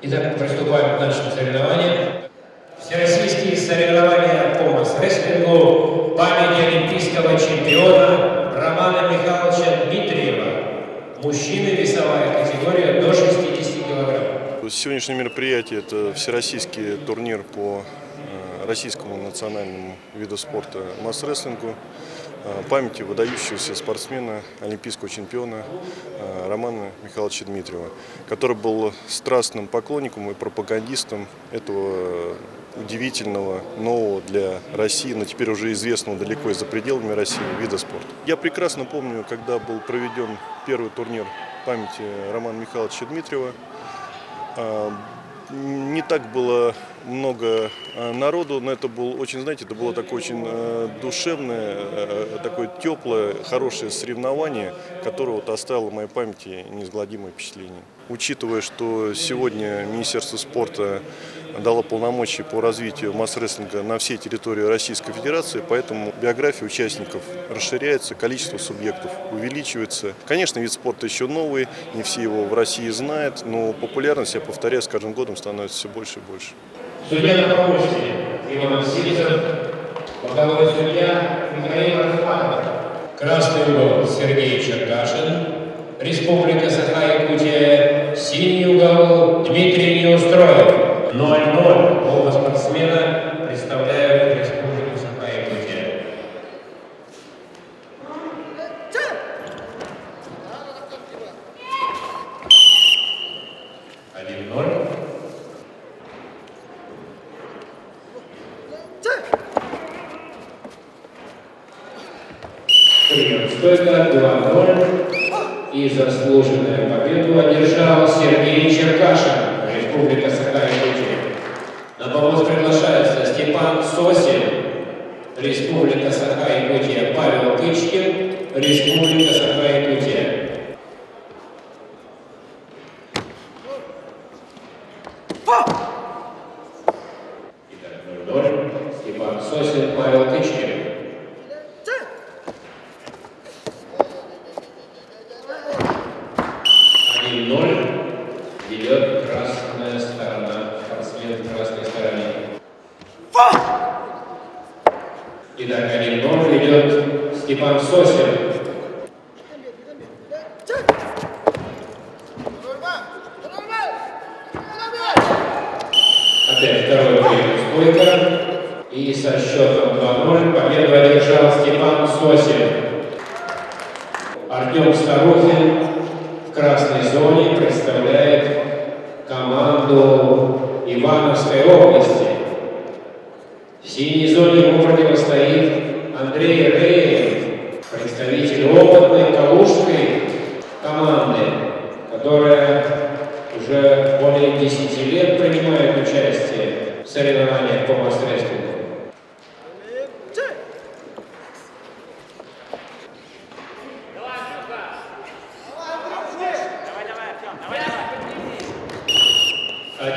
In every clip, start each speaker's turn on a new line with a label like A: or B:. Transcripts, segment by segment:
A: Итак, приступаем к нашим соревнованиям. Всероссийские соревнования по масс-рестлингу памяти олимпийского чемпиона Романа Михайловича Дмитриева. Мужчины весовая категория до 60 килограмм.
B: Сегодняшнее мероприятие – это всероссийский турнир по э, российскому национальному виду спорта масс-рестлингу памяти выдающегося спортсмена, олимпийского чемпиона э, Романа Михайловича Дмитриева, который был страстным поклонником и пропагандистом этого удивительного, нового для России, но теперь уже известного далеко и за пределами России вида спорта. Я прекрасно помню, когда был проведен первый турнир памяти Романа Михайловича Дмитриева, а, не так было много а, народу, но это было очень, знаете, это было такое очень э, душевное, э, такое теплое, хорошее соревнование, которое вот оставило в моей памяти неизгладимое впечатление. Учитывая, что сегодня Министерство спорта дало полномочия по развитию масс-рестлинга на всей территории Российской Федерации, поэтому биография участников расширяется, количество субъектов увеличивается. Конечно, вид спорта еще новый, не все его в России знают, но популярность, я повторяю, с каждым годом становится все больше и больше.
A: Судья помощи Иван Сильцев, боковой судья Михаил Рахманов. Красный угол Сергей Черкашин, Республика Саха-Якутия, синий угол Дмитрий Неустроев. 0-0. Оба спортсмена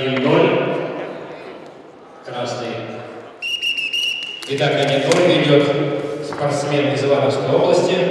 A: 1-0. Красный. Итак, 1-0 ведет спортсмен из Ивановской области.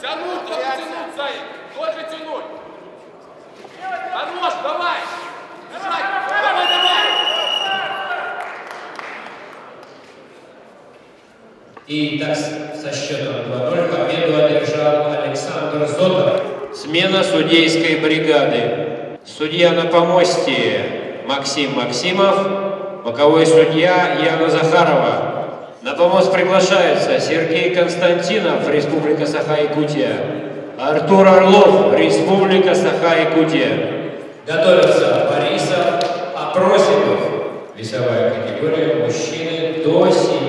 C: Тянуть, тоже тянуть, Заик. Тоже тянуть. Хорош, давай. Держать. Давай, давай.
A: И так со счетом 2-0 победу одержал Александр Зотов. Смена судейской бригады. Судья на помосте Максим Максимов, боковой судья Яна Захарова. На помощь приглашаются Сергей Константинов, Республика Саха-Якутия, Артур Орлов, Республика Саха-Якутия. Готовятся Борисов, Опросимов, весовая категория, мужчины до 7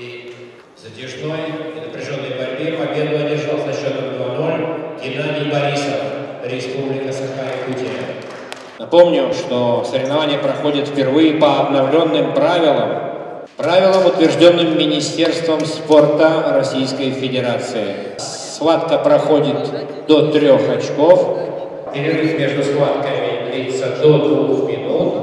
A: И в затяжной и напряженной борьбе победу одержал со счетом 2-0 Геннадий Борисов, Республика Саха-Якутия. Напомню, что соревнования проходят впервые по обновленным правилам, правилам, утвержденным Министерством спорта Российской Федерации. Схватка проходит до трех очков. Перерыв между схватками длится до двух минут.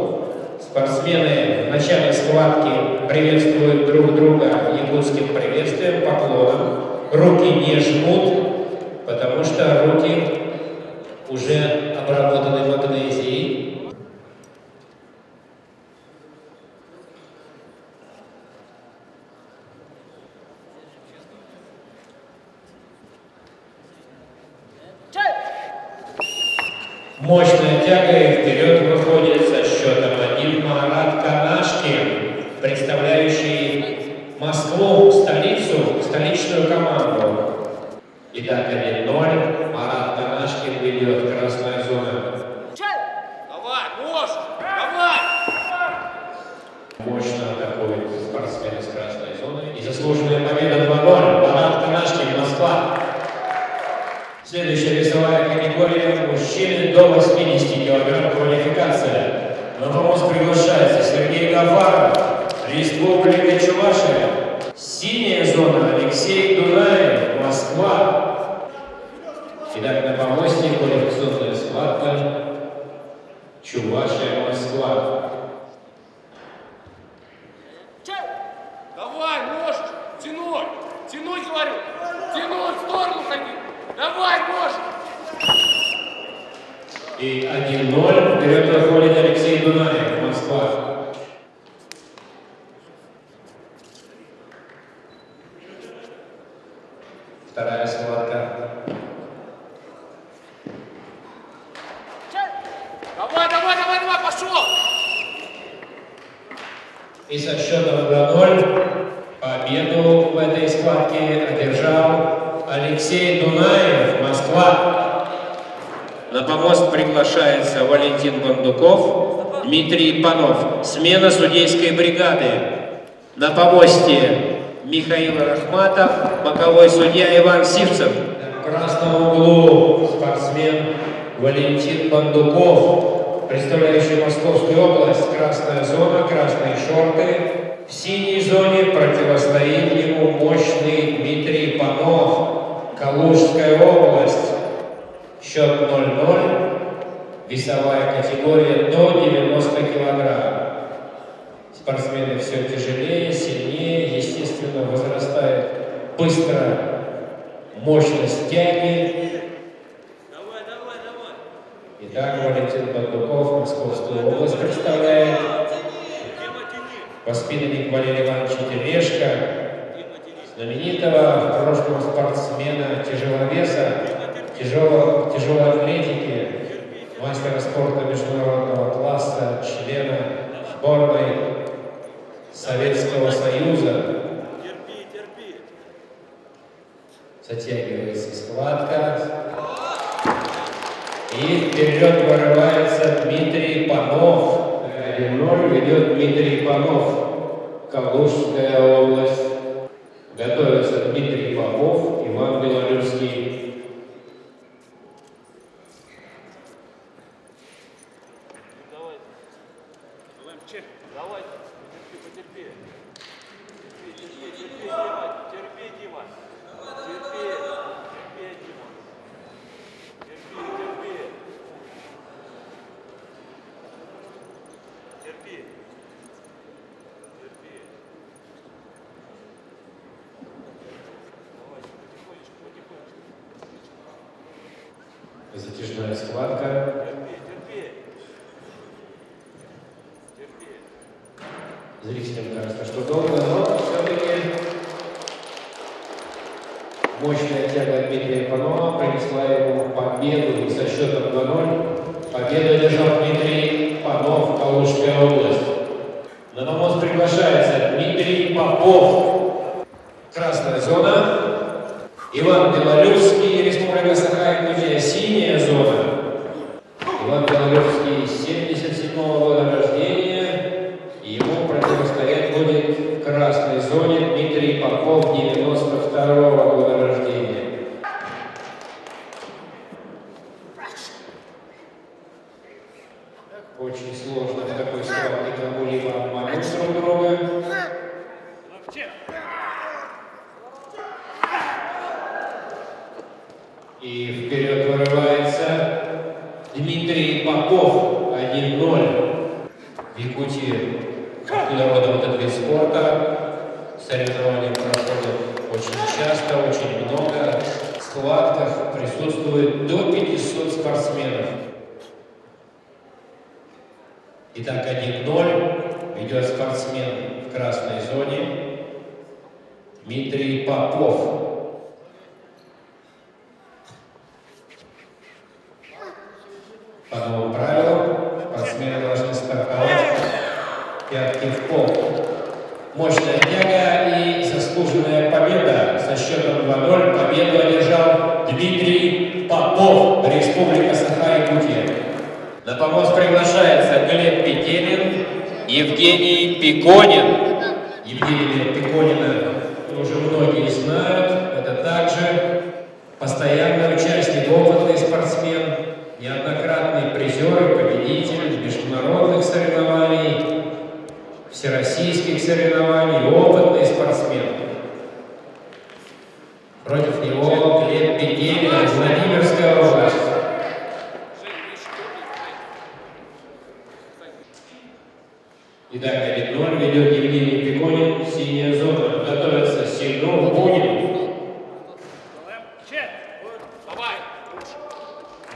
A: Спортсмены в начале схватки приветствуют друг друга якутским приветствием, поклоном, руки не жмут,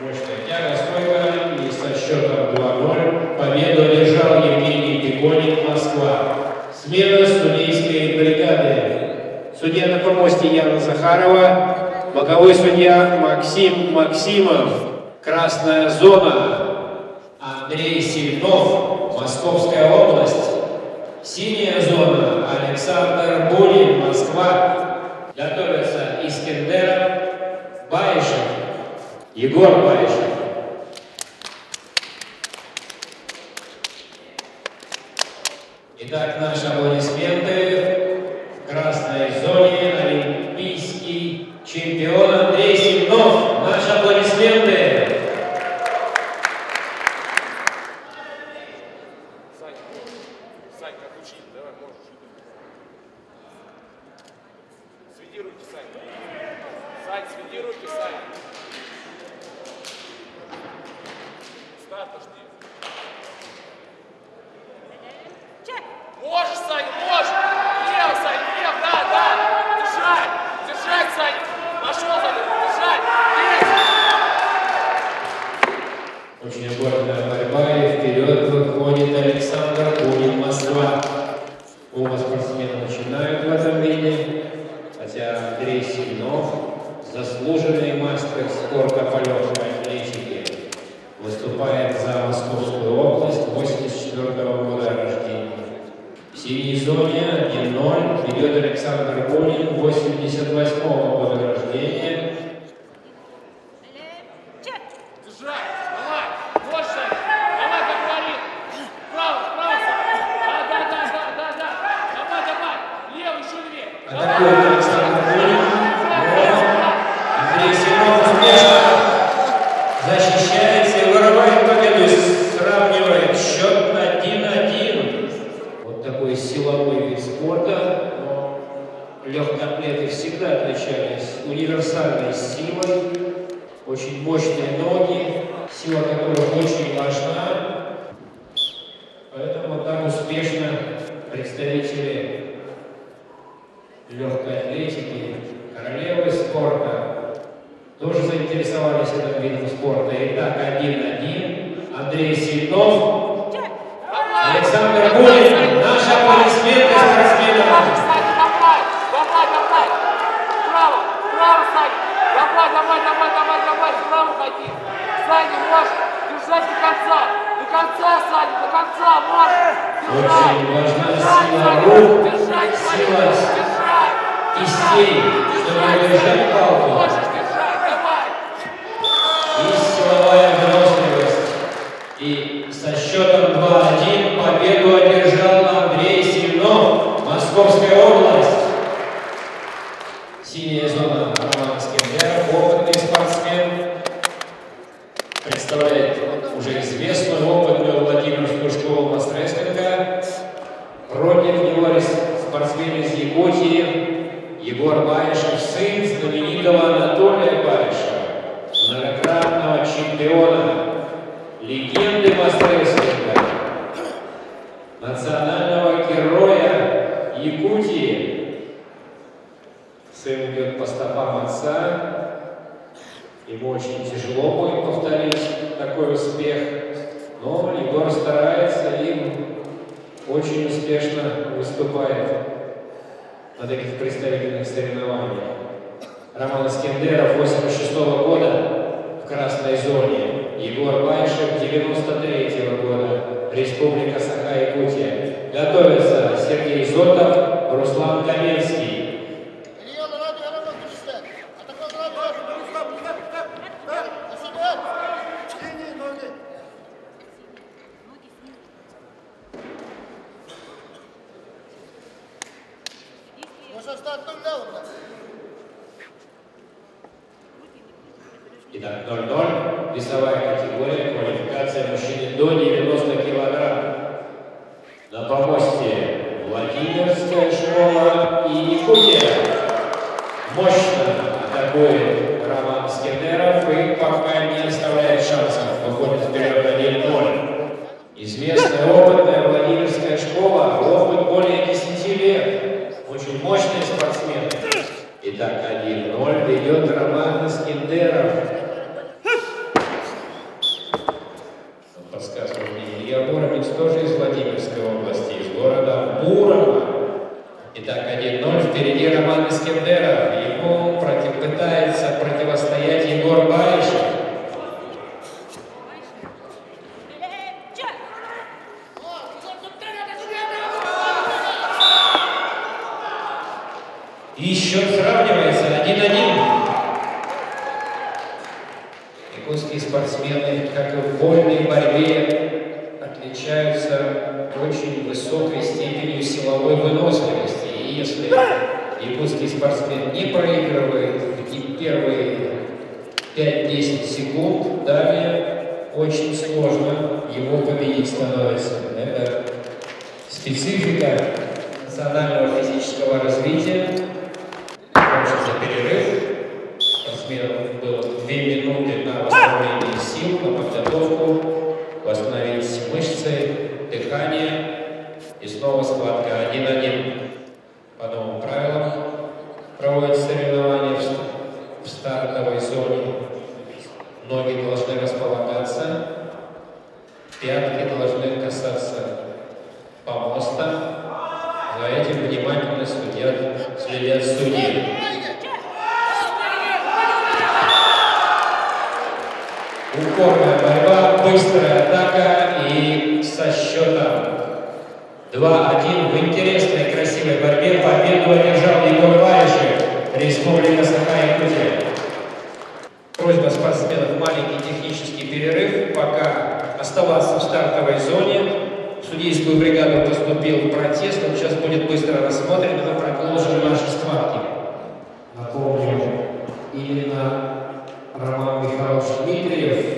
A: Мощная тяга стойка и со счетом 2-0 победу одержал Евгений Тигонин, Москва. Смена судейской бригады. Судья на помосте Яна Захарова, боковой судья Максим Максимов, красная зона. Андрей Сильнов, Московская область, синяя зона. Александр Булин, Москва. Готовится Искендеров, Баишев, Егор Баишев. Егор Барышев, сын знаменитого Анатолия Барышева, многократного чемпиона, легенды Мастерского, национального героя Якутии. Сын идет по стопам отца. Ему очень тяжело будет повторить такой успех, но Егор старается и очень успешно выступает на таких представительных соревнованиях. Роман Искендеров 86 -го года в красной зоне, Егор Байшев 93 -го года, Республика Саха-Якутия. Готовятся Сергей Зотов, Руслан Каменский. гвардейскую бригаду поступил протест, он сейчас будет быстро рассмотрен, мы продолжим наши схватки. Напомню, Ирина Роман Михайлович Дмитриев,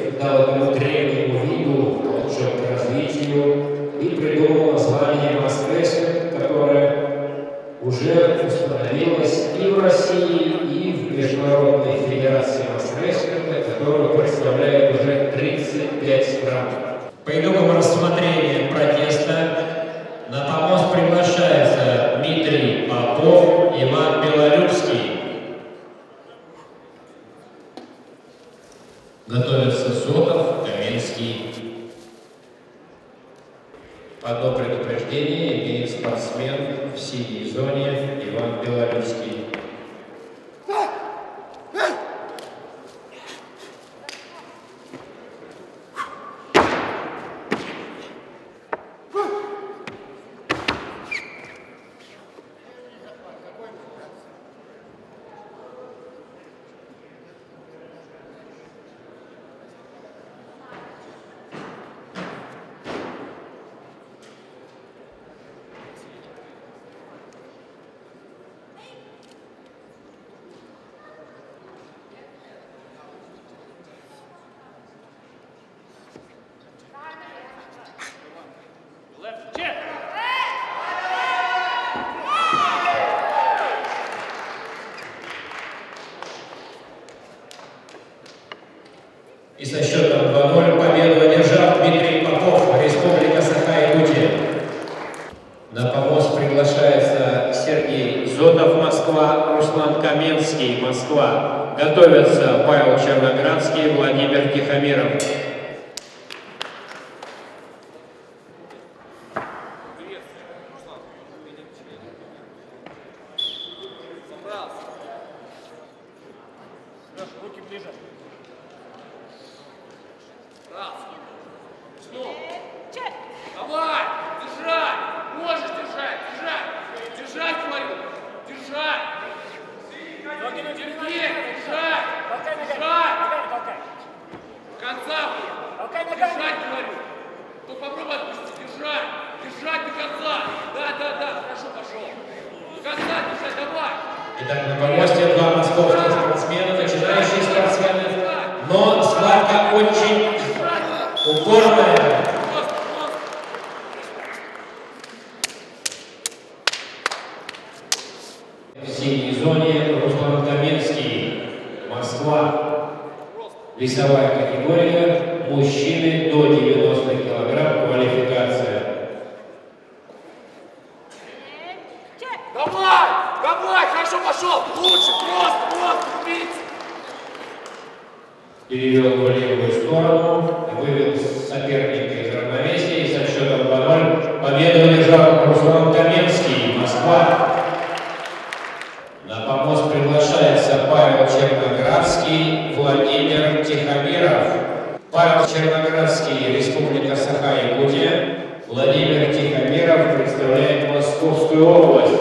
A: Павел Черноградский, Республика Саха-Якутия, Владимир Тихомиров представляет Московскую область.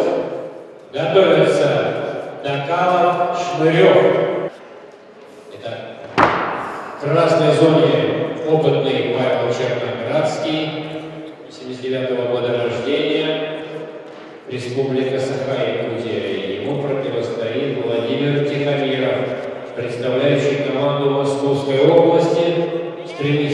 A: Готовится Докалов Шнырев. Итак, в красной зоне опытный Павел Черноградский, 79 -го года рождения, Республика Саха-Якутия. Streaming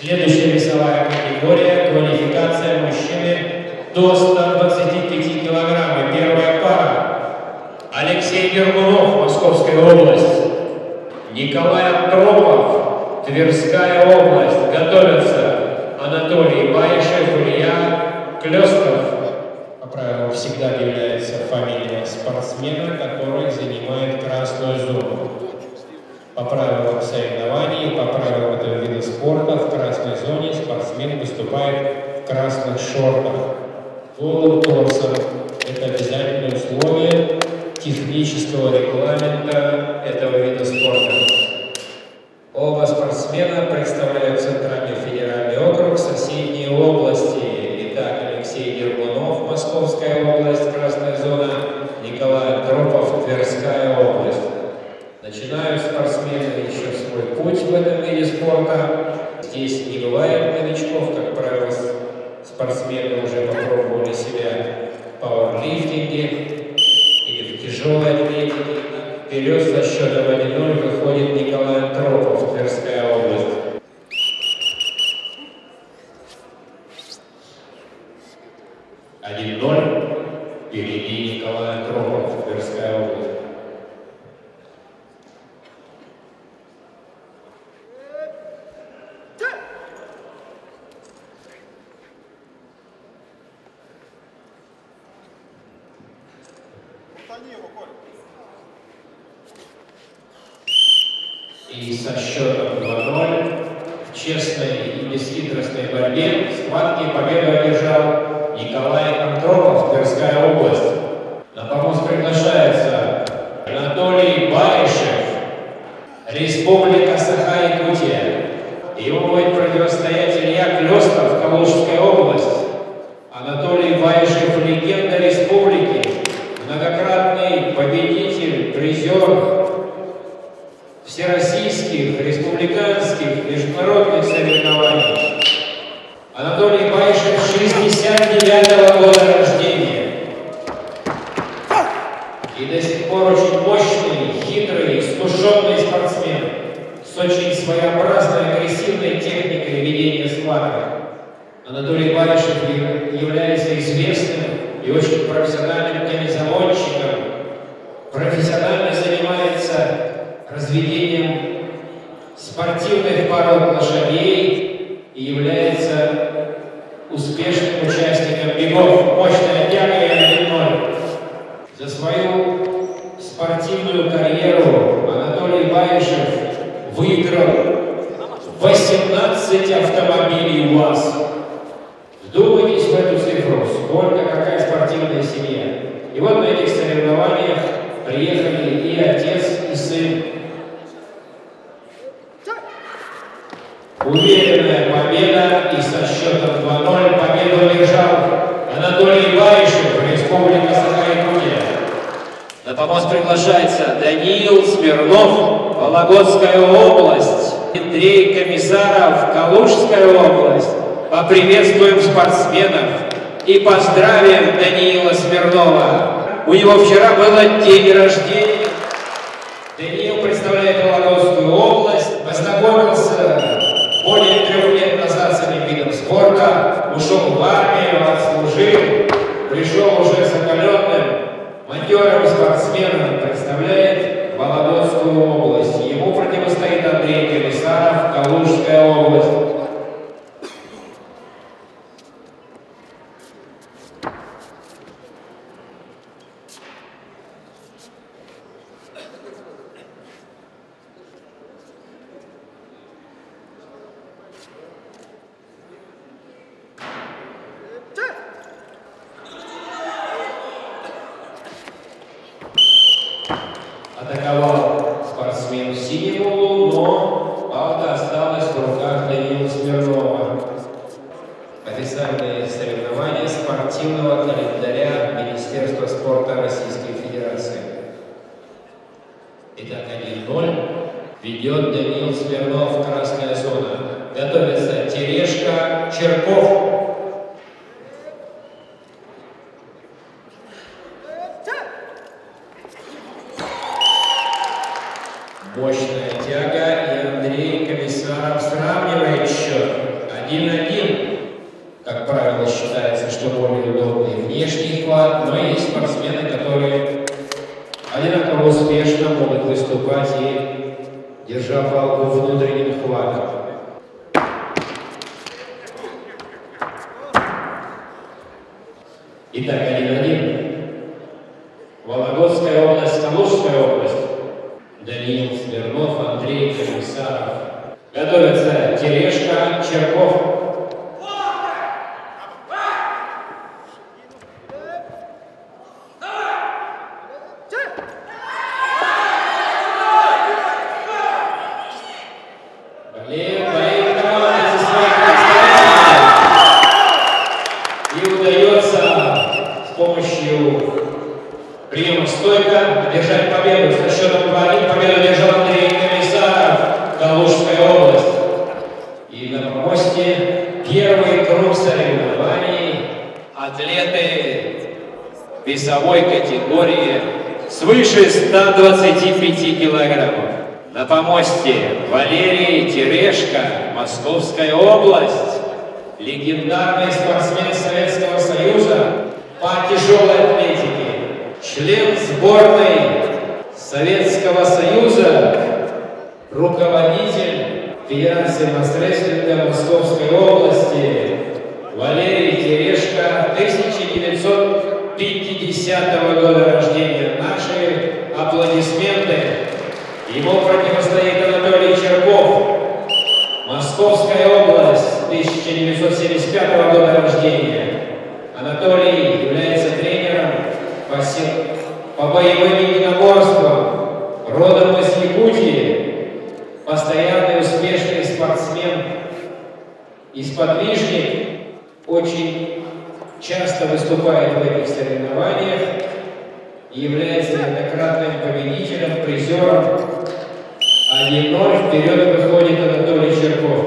A: Следующая весовая категория – квалификация мужчины до 125 килограмма. Первая пара – Алексей Гергунов, Московская область. Николай Андропов, Тверская область. Готовятся Анатолий Баишев, Илья Клёстов. По правилам всегда является фамилия спортсмена, который занимает красную зону. По правилам соревнований, по правилам виды спорта в красной зоне спортсмен выступает в красных шортах. Голым торсом – это обязательное условие технического регламента этого вида спорта. Чернов, Вологодская область, Андрей Комиссаров, Калужская область. Поприветствуем спортсменов и поздравим Даниила Смирнова. У него вчера было день рождения. Даниил представляет Вологодскую область, познакомился более трех лет назад с этим видом спорта, ушел в армию, отслужил, пришел уже закаленным, матерым спортсменом, представляет Вологодскую область. Ему противостоит Андрей Комиссаров, Калужская область. Максим по боевым единоборствам, родом из Якутии, постоянный успешный спортсмен и сподвижник, очень часто выступает в этих соревнованиях и является неоднократным победителем, призером. 1-0, вперед выходит Анатолий Черков.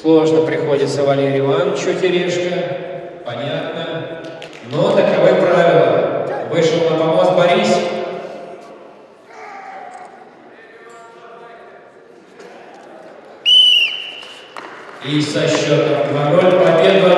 A: Сложно приходится Валерию Ивановичу Терешко, понятно, но таковы вышел на помост Борис. И со счетом 2-0 победу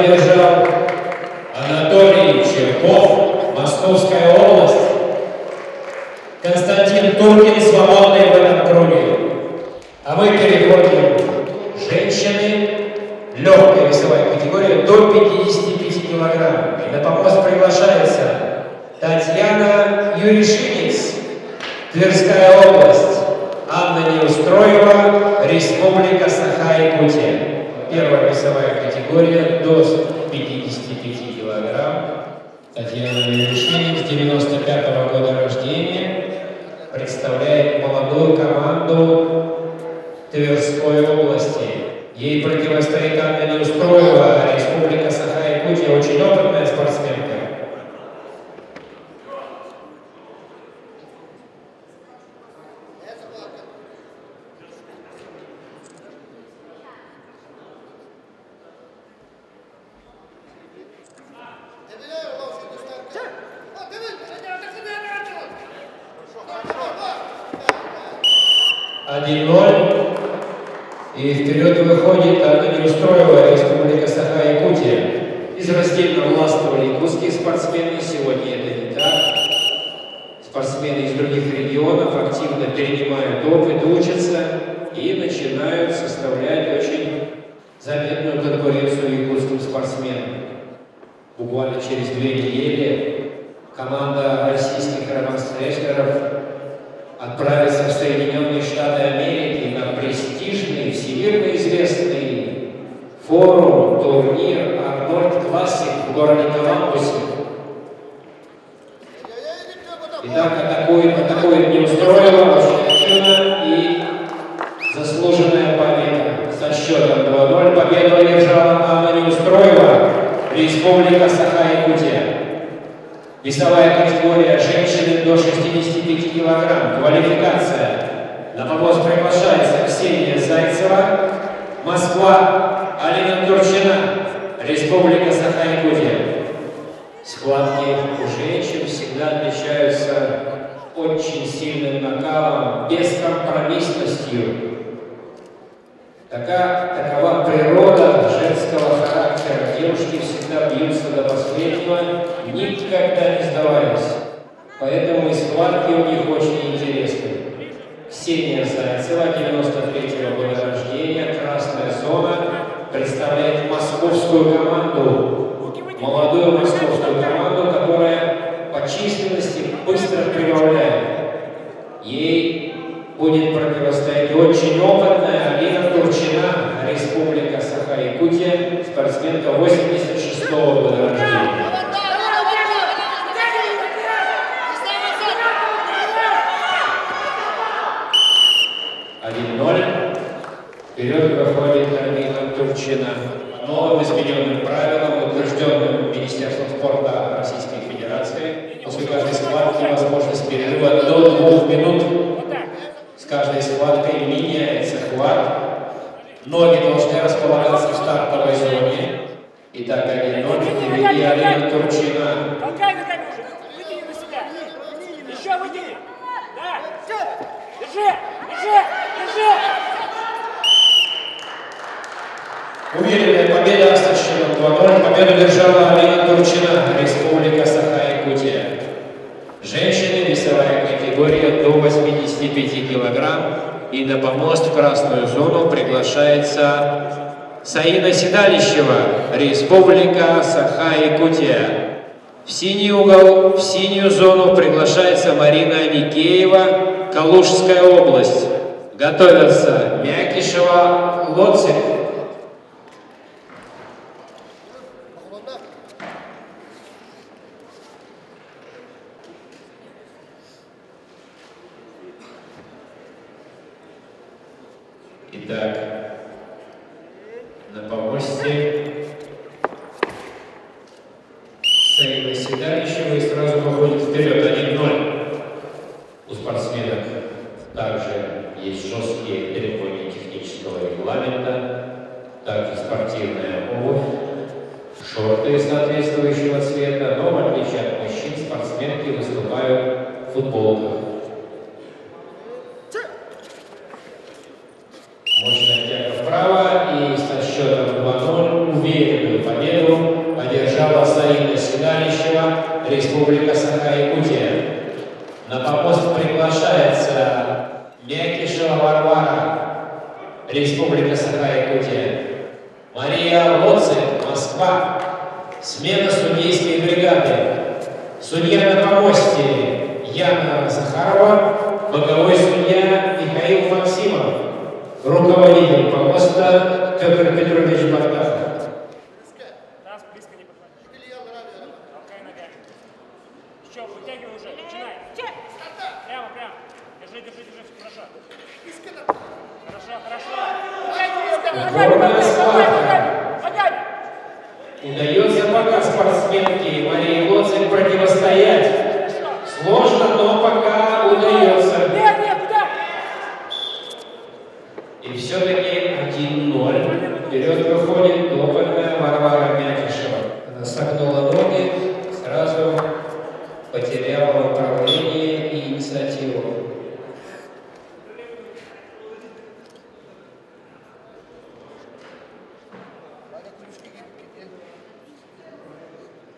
A: sta scordamando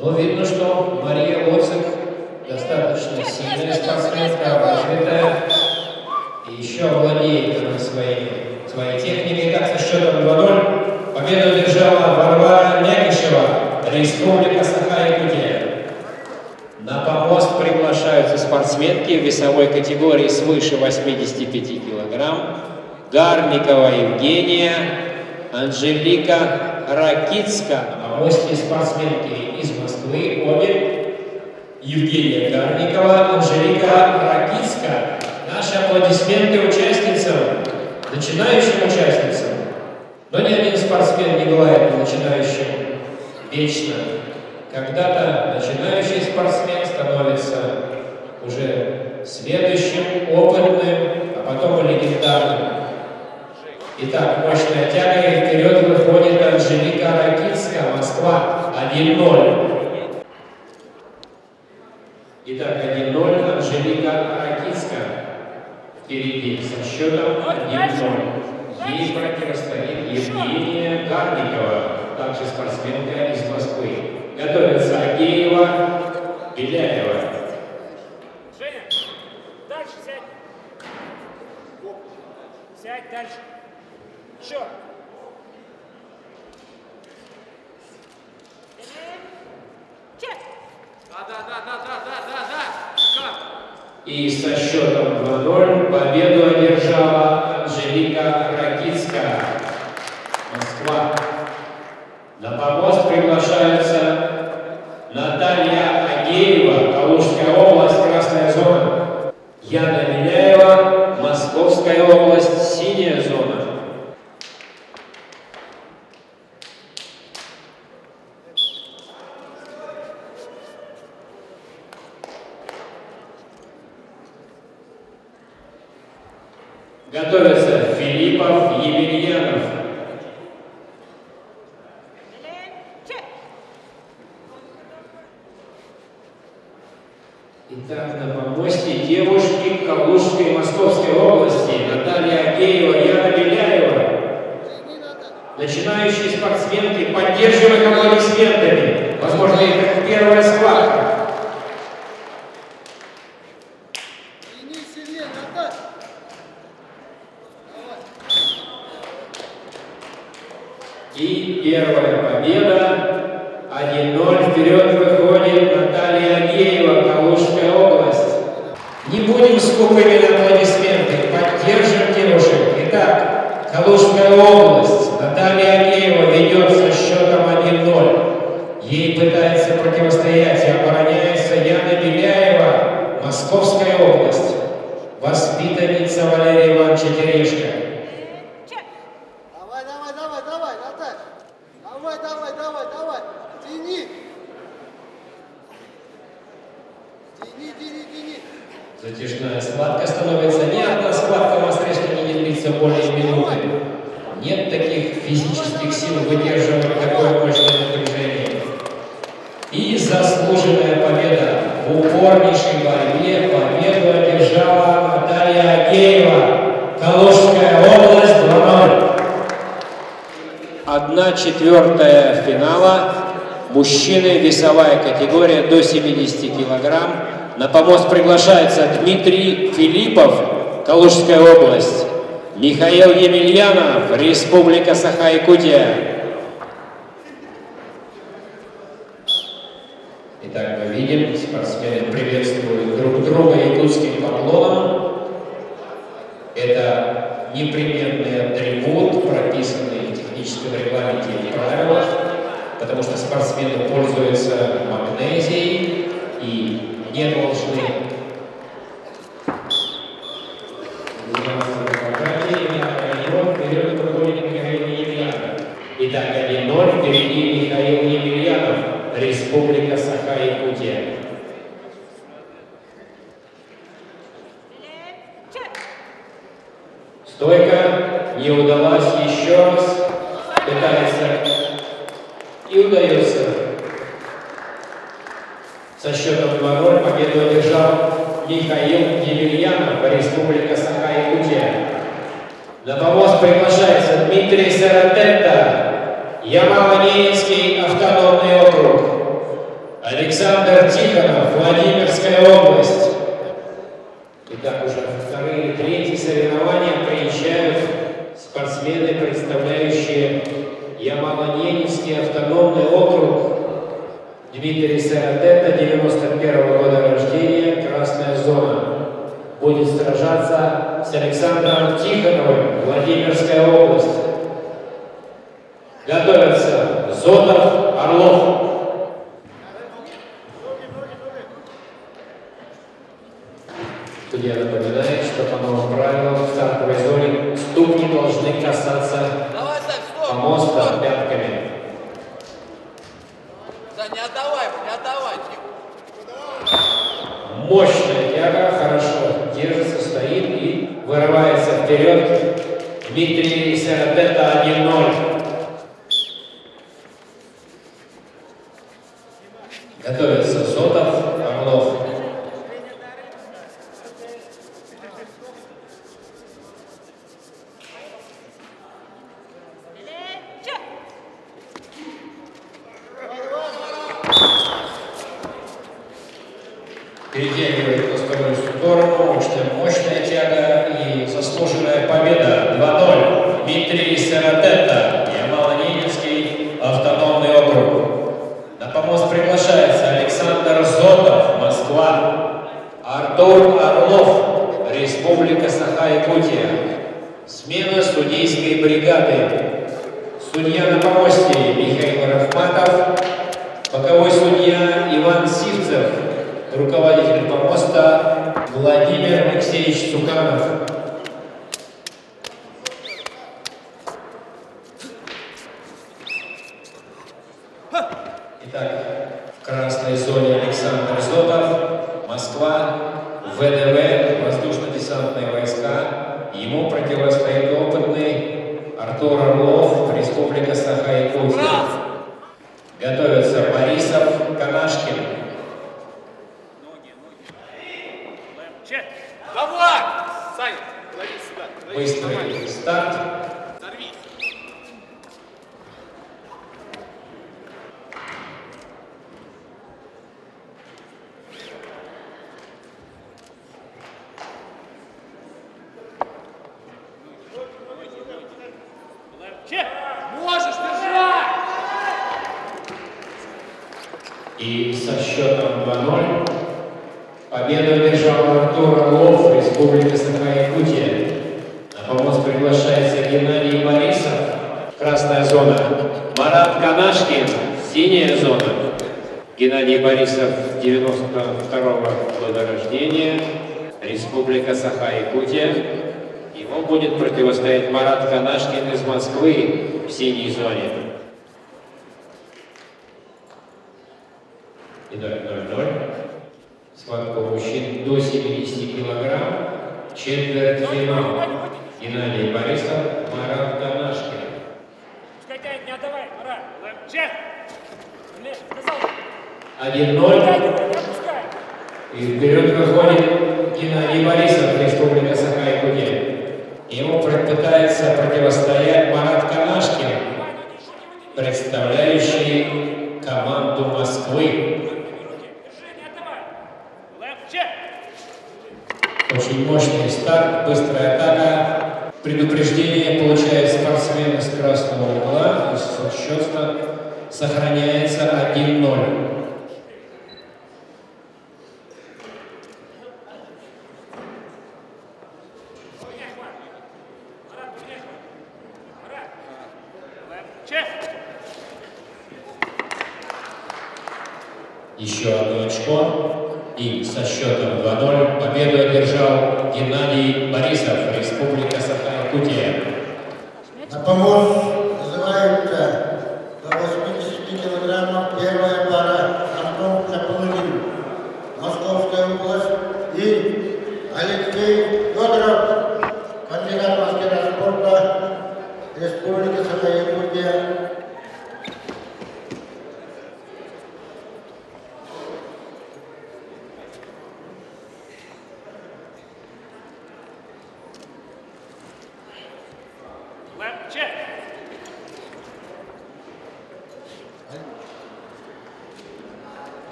A: Но видно, что Мария Лосик достаточно сильная спортсменка, развитая. И еще владеет она своей, своей техникой. Так, со счетом 2-0 победу одержала Варвара Мягишева, Республика Саха-Якутия. На помост приглашаются спортсменки в весовой категории свыше 85 килограмм. Гарникова Евгения, Анжелика Ракицка. На помосте спортсменки мы обе, Евгения Карникова, Анжелика Ракицка. Наши аплодисменты участницам, начинающим участницам. Но ни один спортсмен не бывает начинающим вечно. Когда-то начинающий спортсмен становится уже следующим, опытным, а потом легендарным. Итак, мощная тяга и вперед выходит Анжелика Ракицкая, Москва 1-0. счетом 1-0. Ей противостоит Евгения Гарникова, также спортсменка из Москвы. готовится Агеева, Беляева.
D: Женя, дальше сядь. Сядь дальше. Еще.
E: Да, да, да, да, да, да, да, да.
A: И со счетом Подоль победу одержала Анжелика Ракицкая, Москва. На помост
F: приглашаю
A: Затяжная схватка становится. Ни одна схватка Мастрышки не длится более минуты. Нет таких физических сил выдерживать такое мощное напряжение. И заслуженная победа в упорнейшей борьбе победу одержала Наталья Агеева. Калужская область 2-0. Одна четвертая финала. Мужчины, весовая категория до 70 килограмм. На помост приглашается Дмитрий Филиппов, Калужская область, Михаил Емельянов, Республика Саха-Якутия. Итак, мы видим Владимир Алексеевич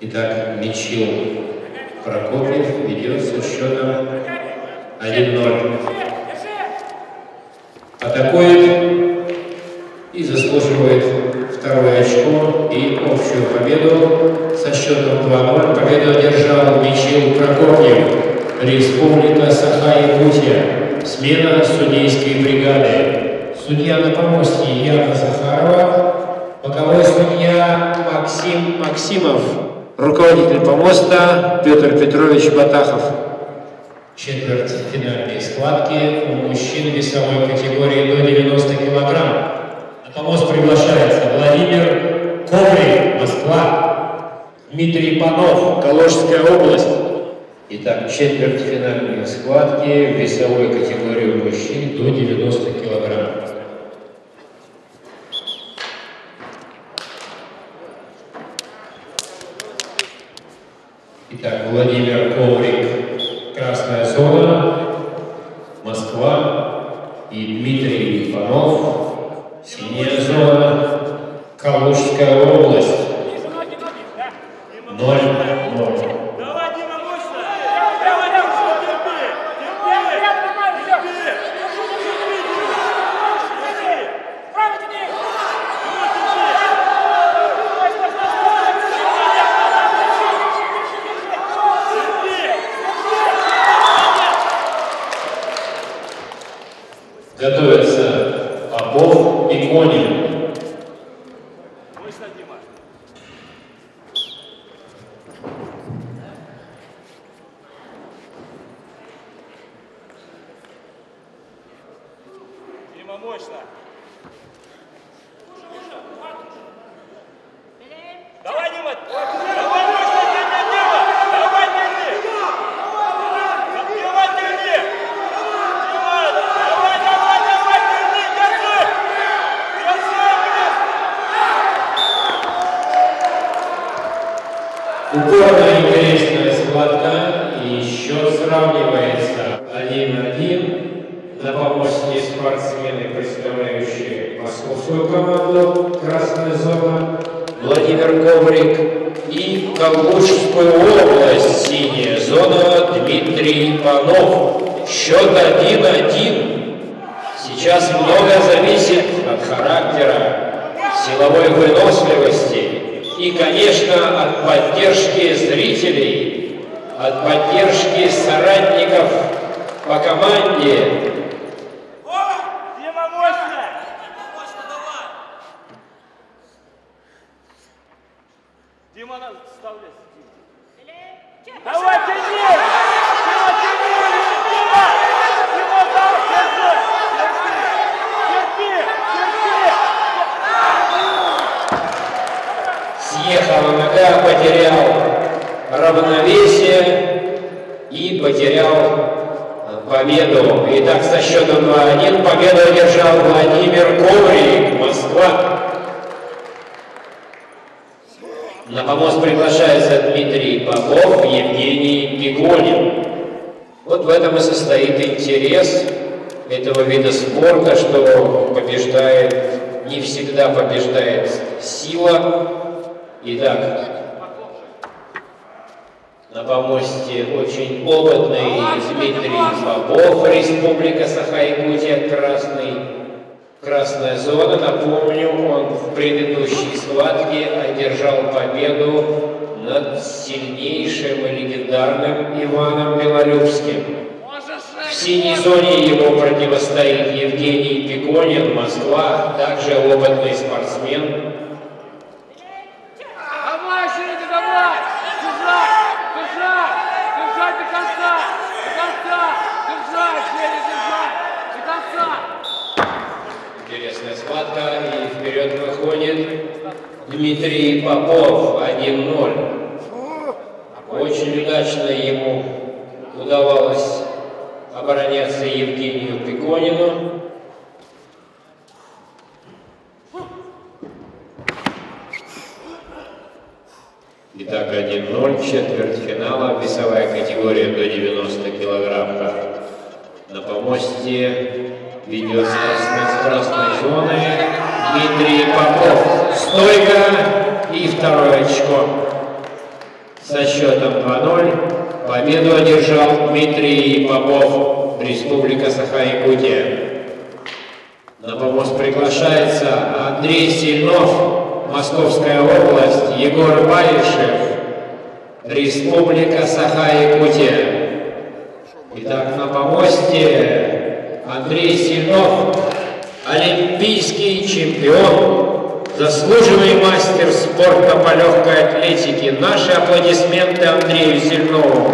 A: Итак, Мичил Прокопьев ведет со счетом 1-0. Атакует и заслуживает второе очко и общую победу со счетом 2-0. Победу одержал Мичил Прокопьев, Республика Саха-Якутия, смена судейской бригады. Судья на помосте Яна Сахарова, боковой судья Максим Максимов. Руководитель помоста Петр Петрович Батахов. Четверть финальной схватки у мужчин весовой категории до 90 килограмм. На помост приглашается Владимир Коври, Москва, Дмитрий Панов, Калужская область. Итак, четверть финальной схватки весовой категории у мужчин до 90 килограмм. Итак, со счетом 2-1 победу одержал Владимир Коврик, Москва. На помост приглашается Дмитрий Попов, Евгений Пигонин. Вот в этом и состоит интерес этого вида спорта, что побеждает, не всегда побеждает сила. Итак, на помосте очень опытный Дмитрий Попов, Республика Саха-Якутия, красный Красная зона, напомню, он в предыдущей схватке одержал победу над сильнейшим и легендарным Иваном Белолюбским. В синей зоне ему противостоит Евгений Пиконин, Москва, также опытный спортсмен.
E: Давай, Женя, давай! Держать! Держать! Держать до конца! До конца! Держать, Женя, держать! До конца!
A: Интересная схватка, и вперед выходит Дмитрий Попов, 1-0. Очень удачно ему удавалось обороняться Евгению Пиконину. Итак, 1-0, четвертьфинала, весовая категория до 90 килограмм. На помосте ведет с красной зоны Дмитрий Попов. Стойка и второе очко. Со счетом 2-0 победу одержал Дмитрий Попов, Республика Саха-Якутия. На помост приглашается Андрей Сильнов, Московская область, Егор Баишев, Республика Саха-Якутия. Итак, на помосте Андрей Сильнов, олимпийский чемпион, заслуженный мастер спорта по легкой атлетике. Наши аплодисменты Андрею Сильнову.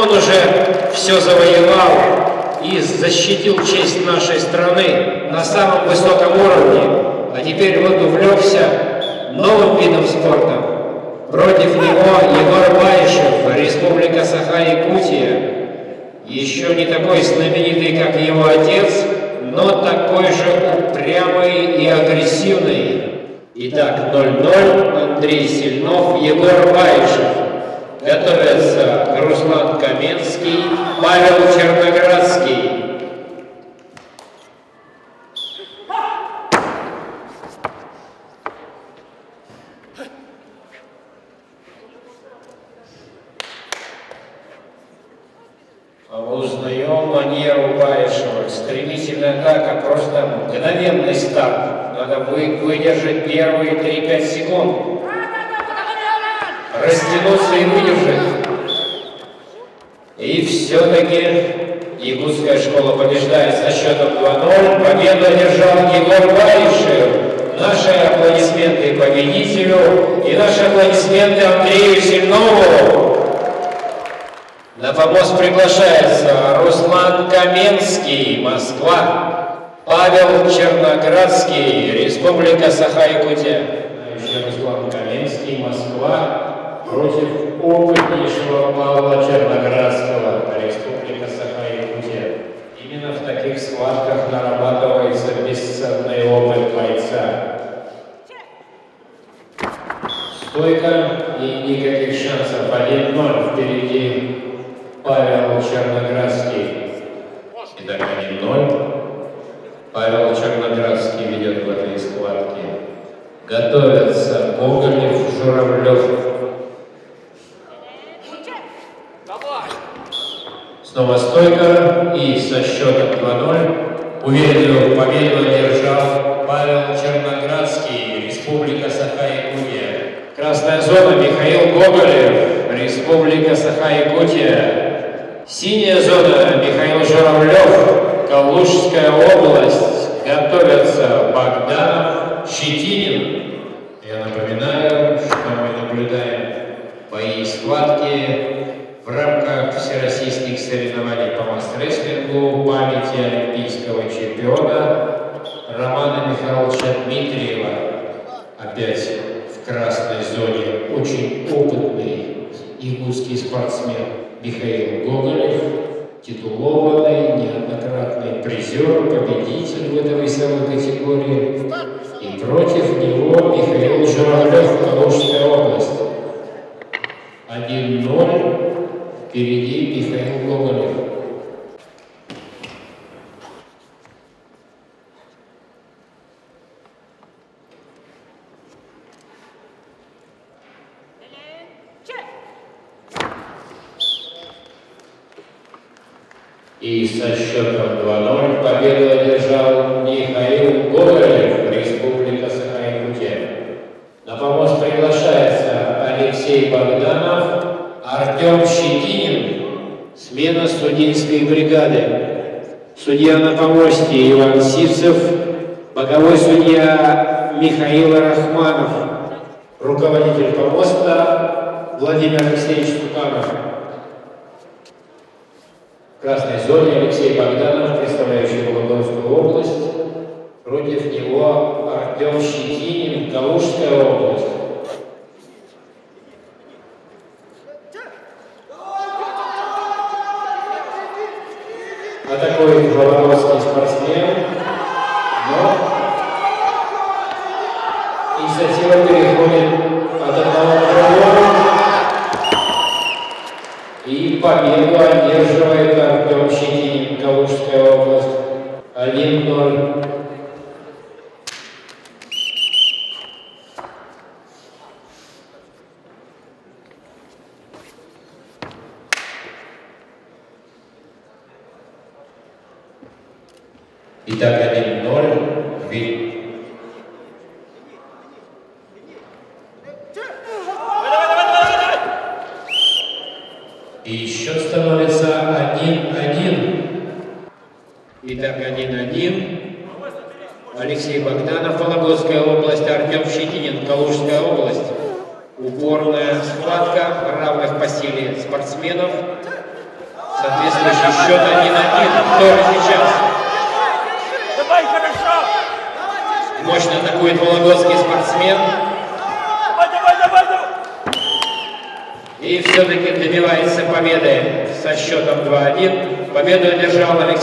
A: Он уже все завоевал и защитил честь нашей страны на самом высоком уровне. А теперь вот увлекся новым видом спорта. Против него Егор Баишев, Республика Саха-Якутия. Еще не такой знаменитый, как его отец, но такой же упрямый и агрессивный. Итак, 0-0, Андрей Сильнов, Егор Баишев. Готовятся Руслан Каменский, Павел Черноградский. Первые 3-5 секунд. Растянуться и выдержать. И все-таки Якутская школа побеждает со счетом 2-0. Победу одержал Егор Баишев. Наши аплодисменты победителю и наши аплодисменты Андрею Сильнову. На помост приглашается Руслан Каменский, Москва, Павел Черноградский, Республика Саха-Якутия. Руслан Каменский, Москва, против опытнейшего Павла Черноградского, Республика Саха-Якутия. Именно в таких схватках нарабатывается бесценный опыт бойца. Стойка и никаких шансов. 1-0 впереди Павел Черноградский. Итак, 1-0. Павел Черноградский ведет в этой схватке. Готовятся Гоголев, Журавлев. Снова стойка и со счетом 2-0 уверенную победу одержал Павел Черноградский, Республика Саха-Якутия. Красная зона Михаил Гоголев, Республика Саха-Якутия. Синяя зона Михаил Журавлев, Калужская область. Готовятся Богданов, Щетинин. Я напоминаю, что мы наблюдаем бои и схватки в рамках всероссийских соревнований по масс-рестлингу памяти олимпийского чемпиона Романа Михайловича Дмитриева. Опять в красной зоне очень опытный и якутский спортсмен Михаил Гоголев, титулованный, неоднократный призер, победитель в этой весовой категории. И против него Михаил Журавлев, Калужская область. 1-0. Впереди Михаил Гоголев. И со счетом 2-0 победу одержал Михаил Гоголев, Республика Саха-Якутия. На помощь приглашается Алексей Богданов, Артем Щетинин, смена судейской бригады. Судья на помосте Иван Сивцев,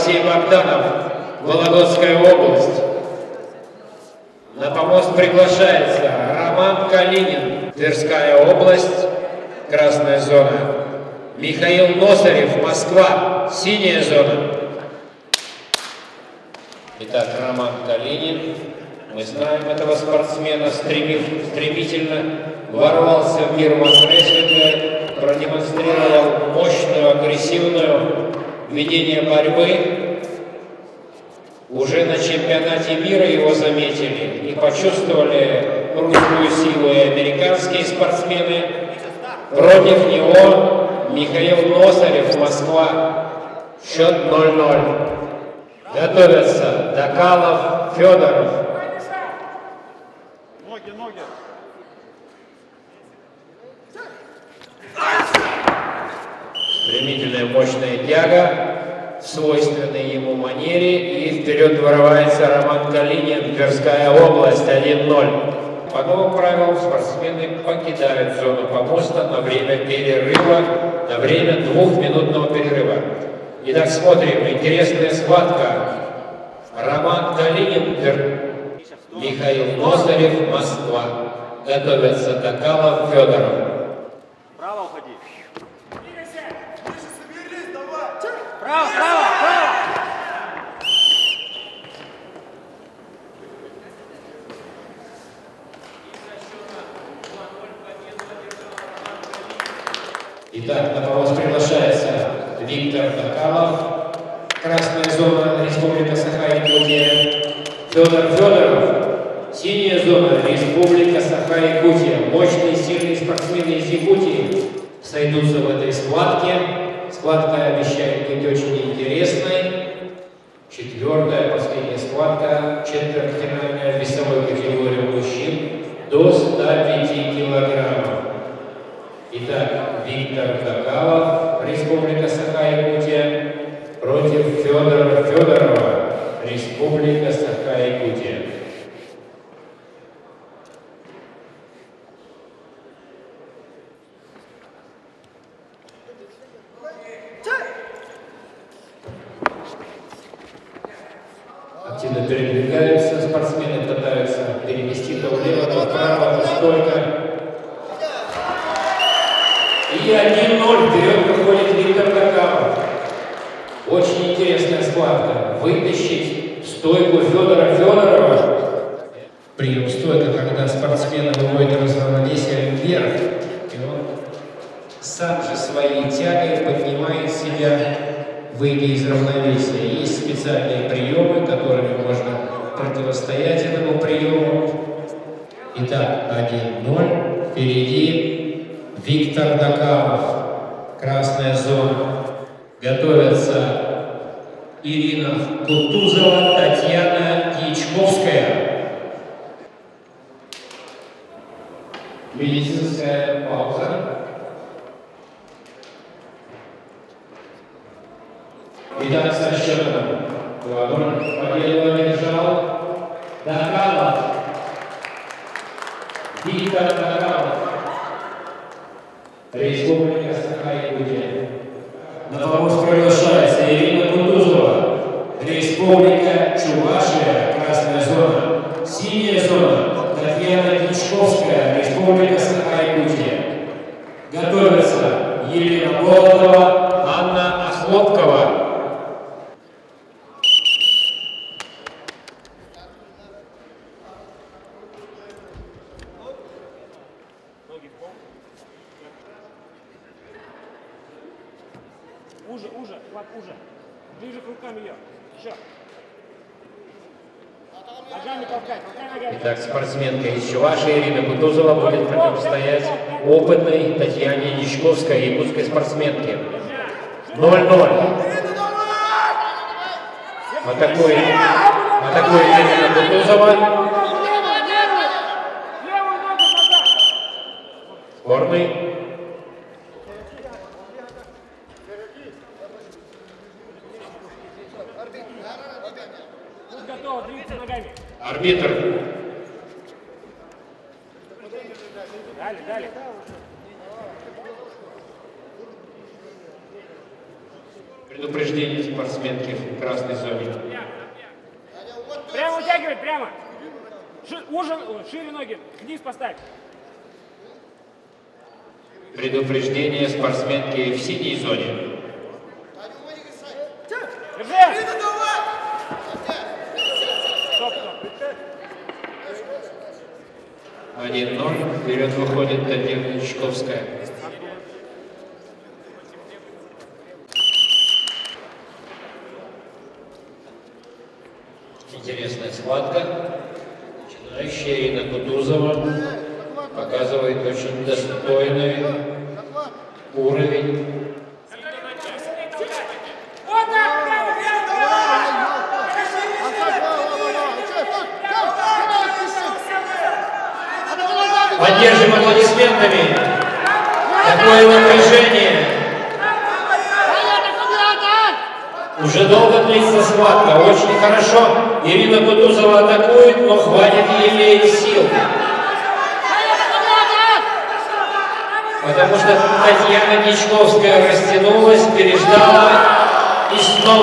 A: Алексей Богданов, Вологодская область. На помост приглашается Роман Калинин, Тверская область, красная зона. Михаил Носарев, Москва, синяя зона. Итак, Роман Калинин. Мы знаем этого спортсмена, стремив, стремительно ворвался в мир масс-рестлинга, продемонстрировал мощную, агрессивную ведение борьбы. Уже на чемпионате мира его заметили и почувствовали русскую силу и американские спортсмены. Против него Михаил Носарев, Москва. Счет 0-0. Готовятся Докалов, Федоров.
D: Ноги, ноги!
A: Стремительная мощная тяга свойственной ему манере. И вперед вырывается Роман Калинин, Тверская область, 1-0. По новым правилам спортсмены покидают зону помоста на время перерыва, на время двухминутного перерыва. Итак, смотрим. Интересная схватка. Роман Калинин, Михаил Носарев, Москва. Готовятся Токалов, Федоров.
D: Право уходи! Право, право, право!
A: Итак, на помост приглашается Виктор Токалов, Красная зона, Республика Саха-Якутия, Федор Федоров, Синяя зона, Республика Саха-Якутия. Мощные, сильные спортсмены из Якутии сойдутся в этой схватке. Схватка обещает быть очень интересной. Четвертая, последняя схватка, четвертьфинальная весовой категории мужчин до 105 килограммов. Итак, Виктор Токалов, Республика Саха-Якутия, против Федора Федорова, Республика Саха-Якутия. стремительно передвигаются, спортсмены пытаются перевести то влево, то вправо, то столько. И 1-0 вперед выходит Виктор Дакалов. Очень интересная схватка. Вытащить стойку Федора Федорова. Прием стойка, когда спортсмена выводит из равновесия вверх. И он сам же своей тягой поднимает себя, выйдя из равновесия. Есть специальные приемы, которыми можно противостоять этому приему. Итак, 1-0. Впереди Виктор Дакалов. Красная зона. Готовятся Ирина Кутузова, Татьяна Ячковская. Медицинская пауза. Итак, со счетом 2-0 победу одержал Дакалов. Виктор Дакалов. Республика Саха-Якутия. На помощь Кутузова. Республика Чувашия, красная зона. Синяя зона. Gold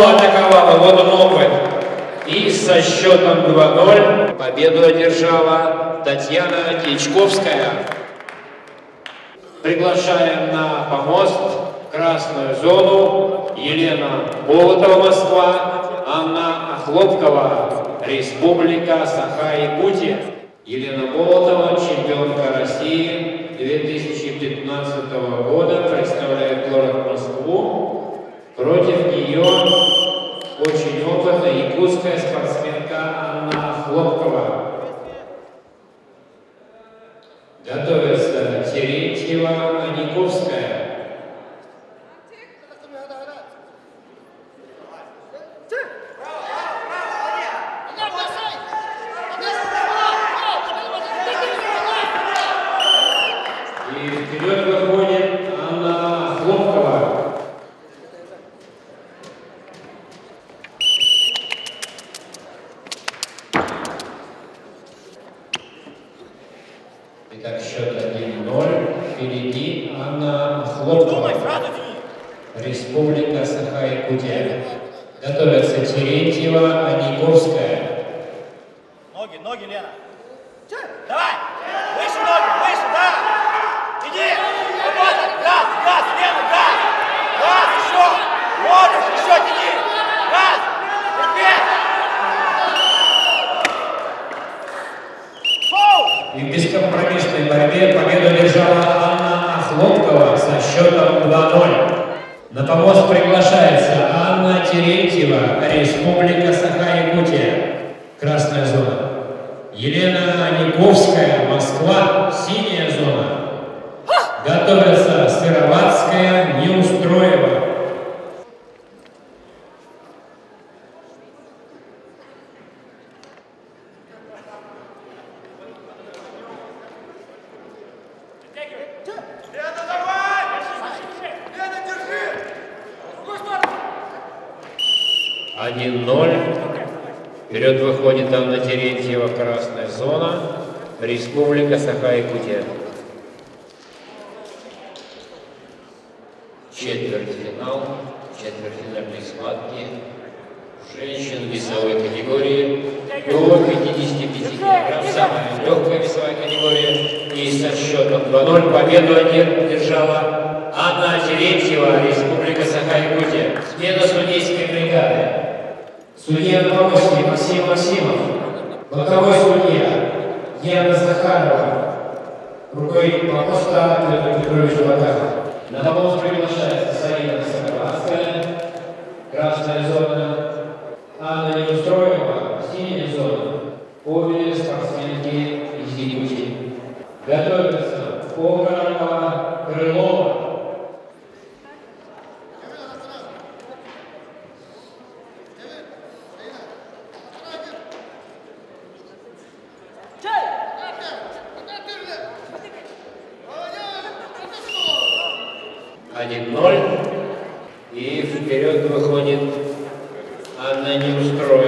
A: снова атаковала. Опыт. И со счетом 2-0 победу одержала Татьяна Дьячковская. Приглашаем на помост красную зону Елена Болотова, Москва, Анна Охлопкова, Республика Саха-Якутия. Елена Болотова, чемпионка России 2015 года, представляет город Москву. Против нее очень опытная якутская спортсменка Анна Хлопкова. Готовится Терентьева Аниковская. 1-0. И вперед выходит Анна Неустрова.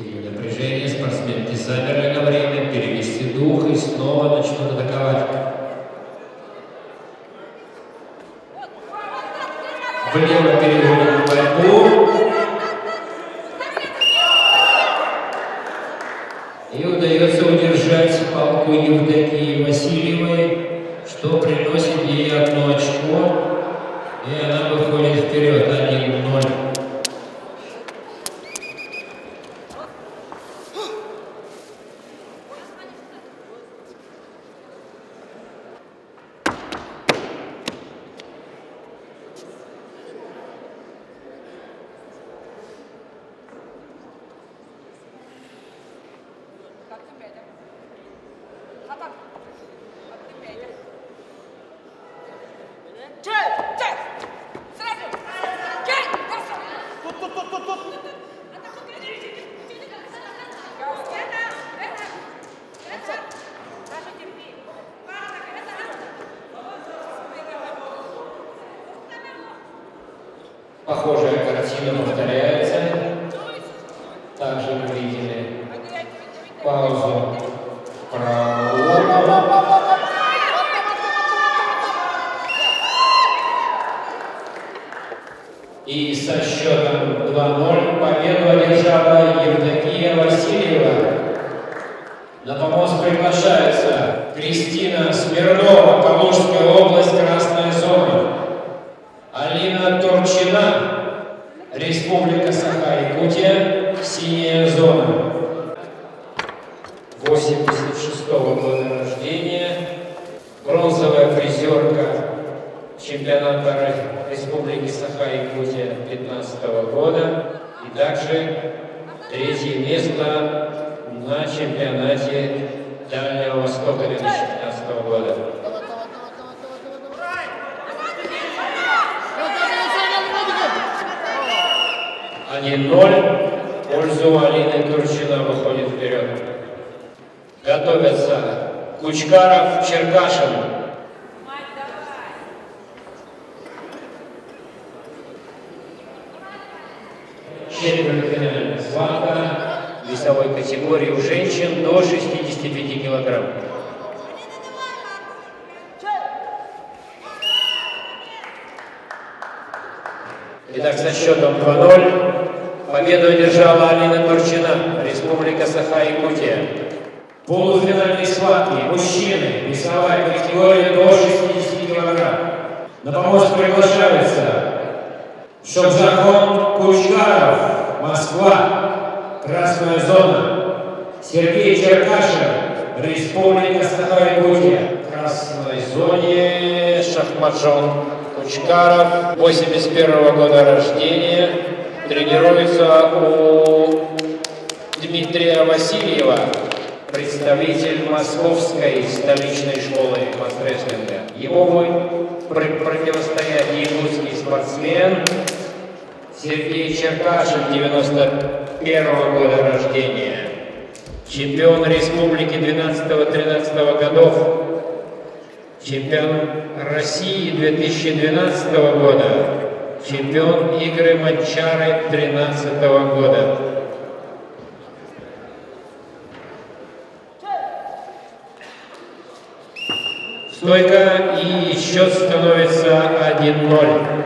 A: Ее напряжение спортсменки замерли на время, перевести дух и снова начнут атаковать. Влево переводит. Дмитрия Васильева, представитель Московской столичной школы мастерслинга. Его противостоят якутский спортсмен Сергей Черкашин, 91 года рождения, чемпион республики 12-13 годов, чемпион России 2012 года, чемпион игры Матчары 13 года. Стойка и счет становится 1-0.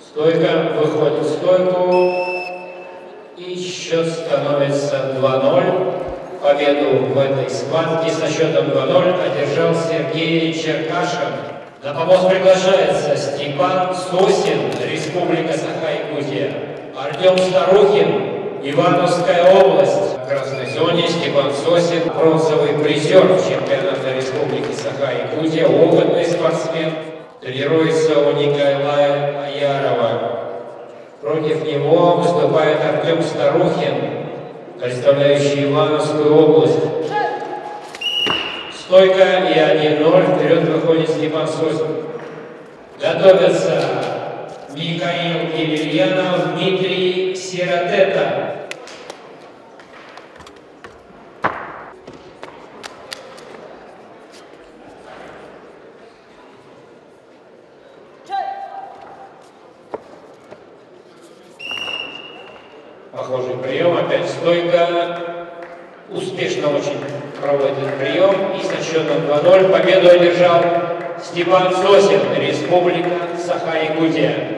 A: Стойка выходит в стойку. И счет становится 2-0. Победу в этой схватке со счетом 2-0 одержал Сергей Черкашин. На помост приглашается Степан Сусин. Республика Саха-Якутия. Артем Старухин, Ивановская область. В красной зоне Степан Сосин, бронзовый призер чемпионата Республики Саха-Якутия, опытный спортсмен. Тренируется у Николая Аярова. Против него выступает Артем Старухин, представляющий Ивановскую область. Стойка и 1-0. Вперед выходит Степан Сосин. Готовятся Михаил Емельянов, Дмитрий Сиротета. Похожий прием, опять стойка. Успешно очень проводит прием и со счетом 2-0 победу одержал Степан Сосин, Республика Саха-Якутия.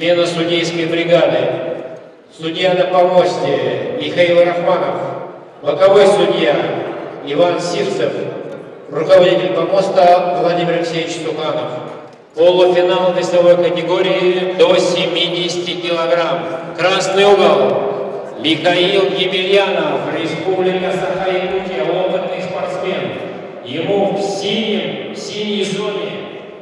A: Смена судейской бригады. Судья на помосте Михаил Рахманов. Боковой судья Иван Сивцев. Руководитель помоста Владимир Алексеевич Суханов. Полуфинал весовой категории до 70 килограмм. Красный угол. Михаил Емельянов, Республика Саха-Якутия, опытный спортсмен. Ему в синем, в синей зоне,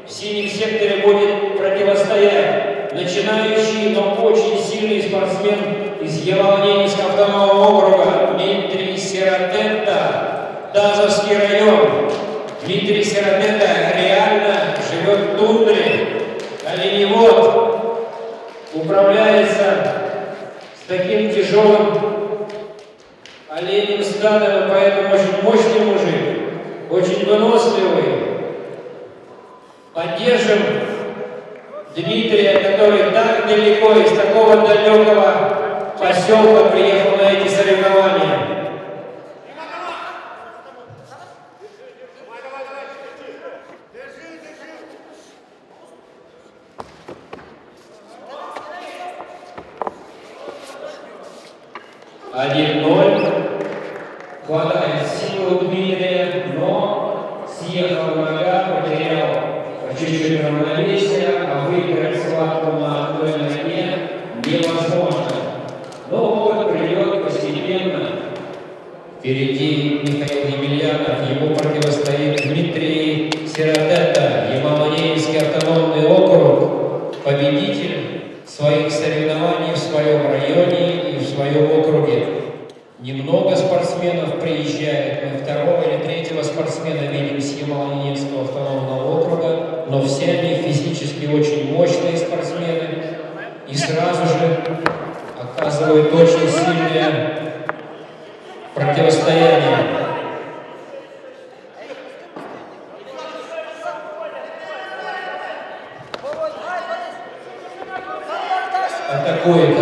A: в синем секторе будет противостоять начинающий, но очень сильный спортсмен из Еловненского автономного округа Дмитрий Сиротенко, Тазовский район. Дмитрий Сиротенко реально живет в тундре, оленевод, управляется с таким тяжелым оленем стадом, поэтому очень мощный мужик, очень выносливый. Поддержим Дмитрия, который так далеко, из такого далекого поселка приехал на эти соревнования. Один ноль. Хватает силы Дмитрия, но съехал нога, потерял чуть-чуть равновесие, а выиграть схватку на одной ноге невозможно. Но опыт придет постепенно. Впереди Михаил Емельянов, ему противостоит Дмитрий Сиротета, Ямало-Ненецкий автономный округ, победитель своих соревнований в своем районе и в своем округе. Немного спортсменов приезжает, мы второго или третьего спортсмена видим с Ямало-Ненецкого автономного округа, но все они физически очень мощные спортсмены и сразу же оказывают очень сильное противостояние. Атакует,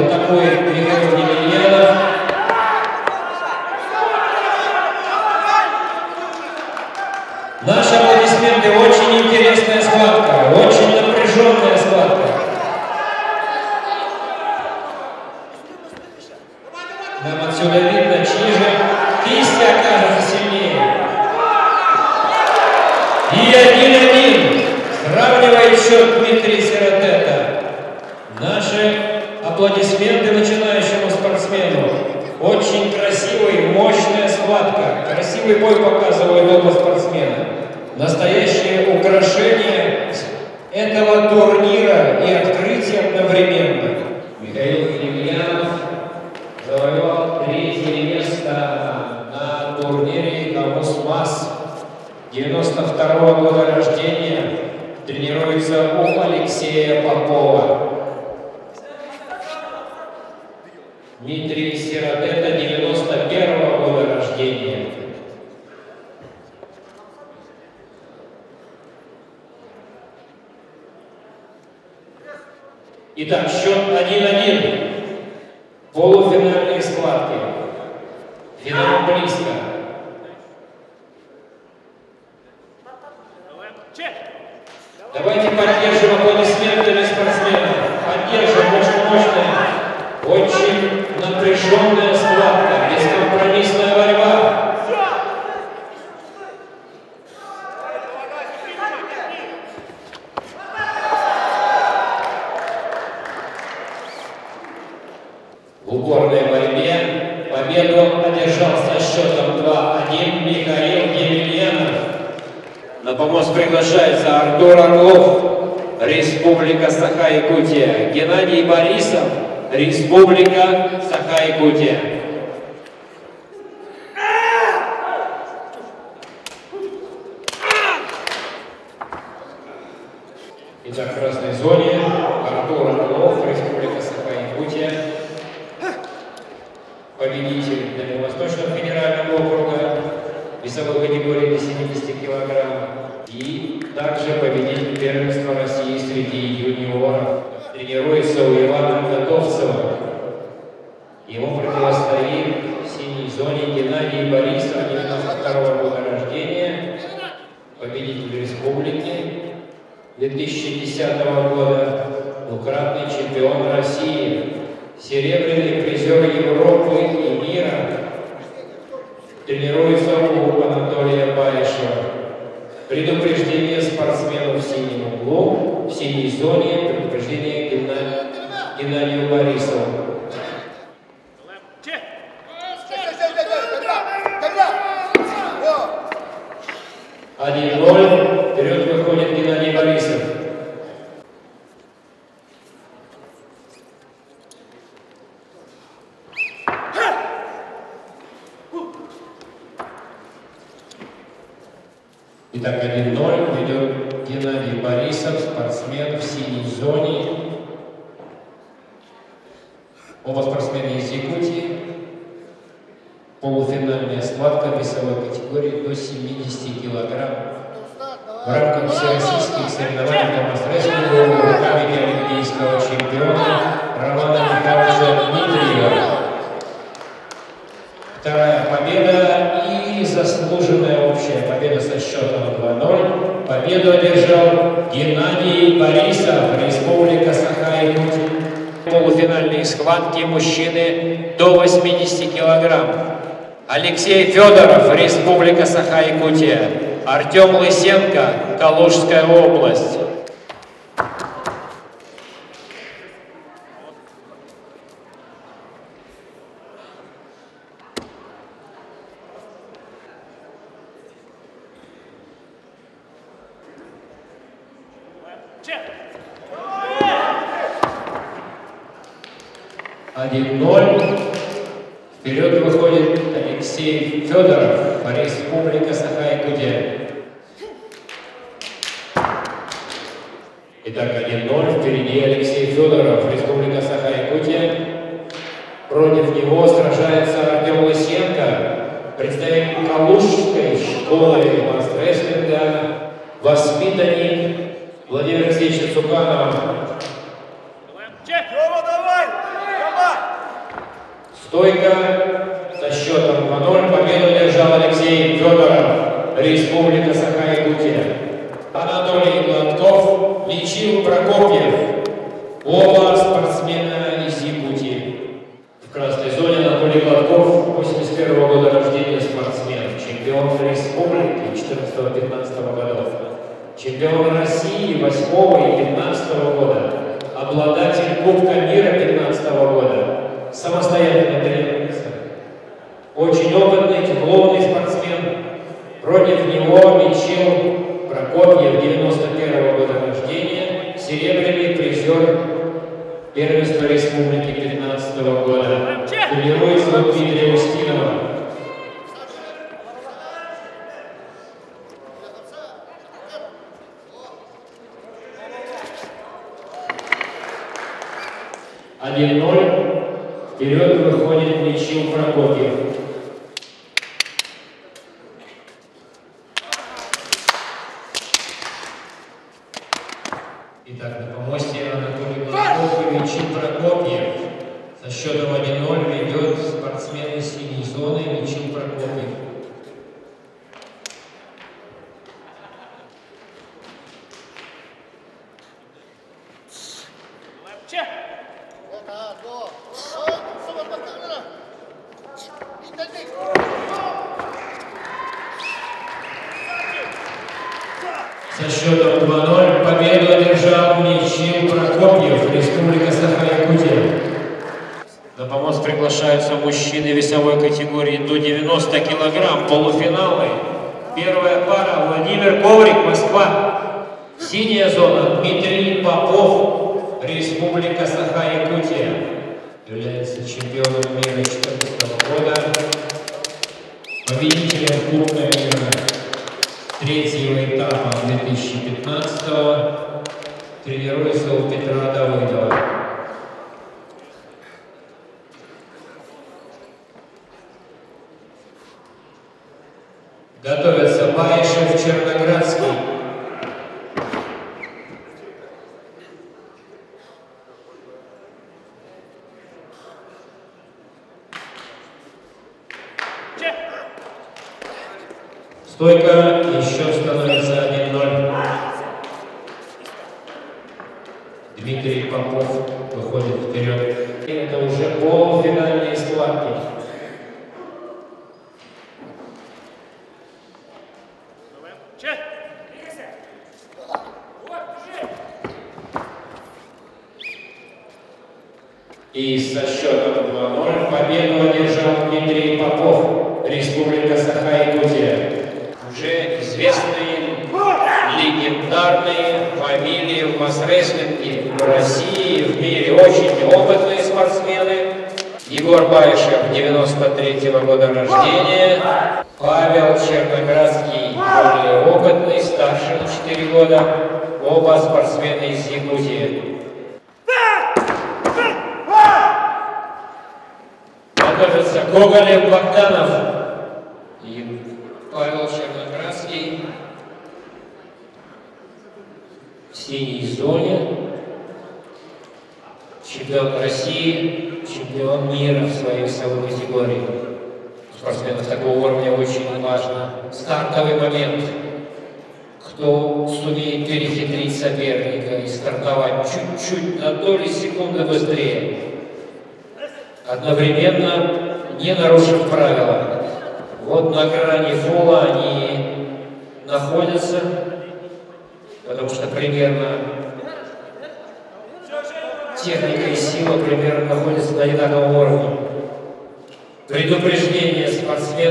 A: Соревнования у Ивана Котовцевым. Ему противостоит в синей зоне Геннадий Борисов, 92 года рождения, победитель республики 2010 года, двукратный чемпион России, серебряный призер Европы и мира. Тренируется у Анатолия Баишева. Предупреждение спортсменов в синем углу, в синей зоне, Virginia Gimna, Gimnanio Baristo. Республика Саха-Якутия. Артем Лысенко, Калужская область. 1-0. Вперед выходит Мичил Прокопьев.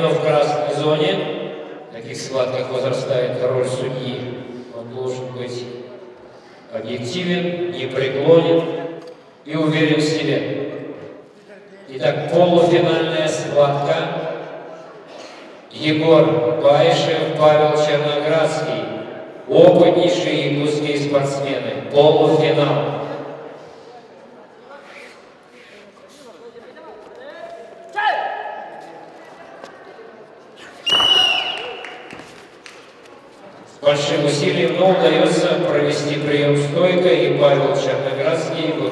A: районов в красной зоне, в таких схватках возрастает роль судьи. Он должен быть объективен, непреклонен и уверен в себе. Итак, полуфинальная схватка. Егор Баишев, Павел Черноградский. Опытнейшие якутские спортсмены. Полуфинал.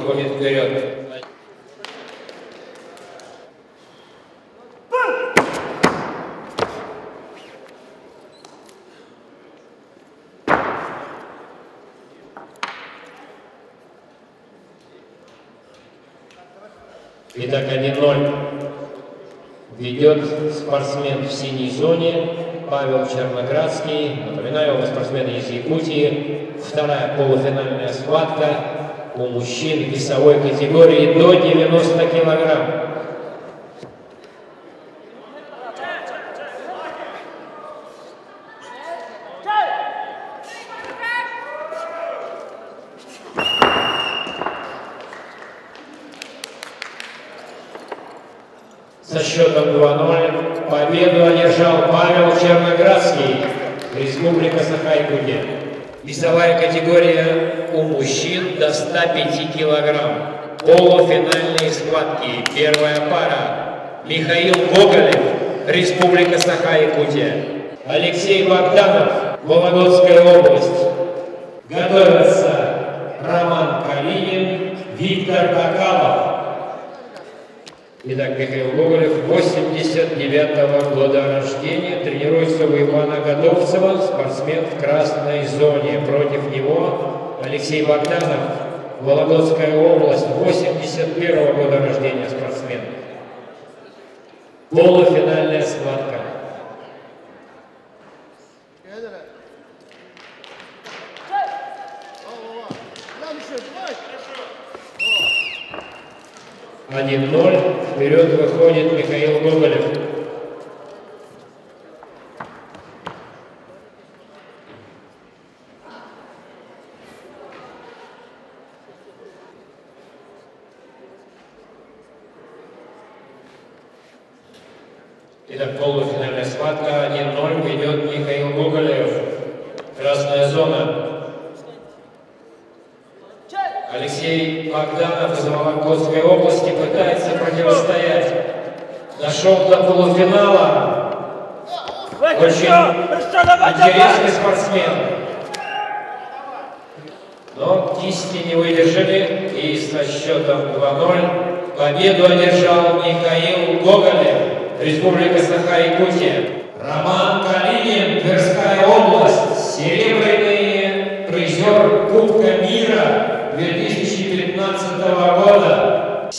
A: выходит вперед. Итак, 1-0. Ведет спортсмен в синей зоне Павел Черноградский. Напоминаю, он спортсмен из Якутии. Вторая полуфинальная схватка у мужчин весовой категории до 90 килограмм. Саха, Якутия. Алексей Богданов.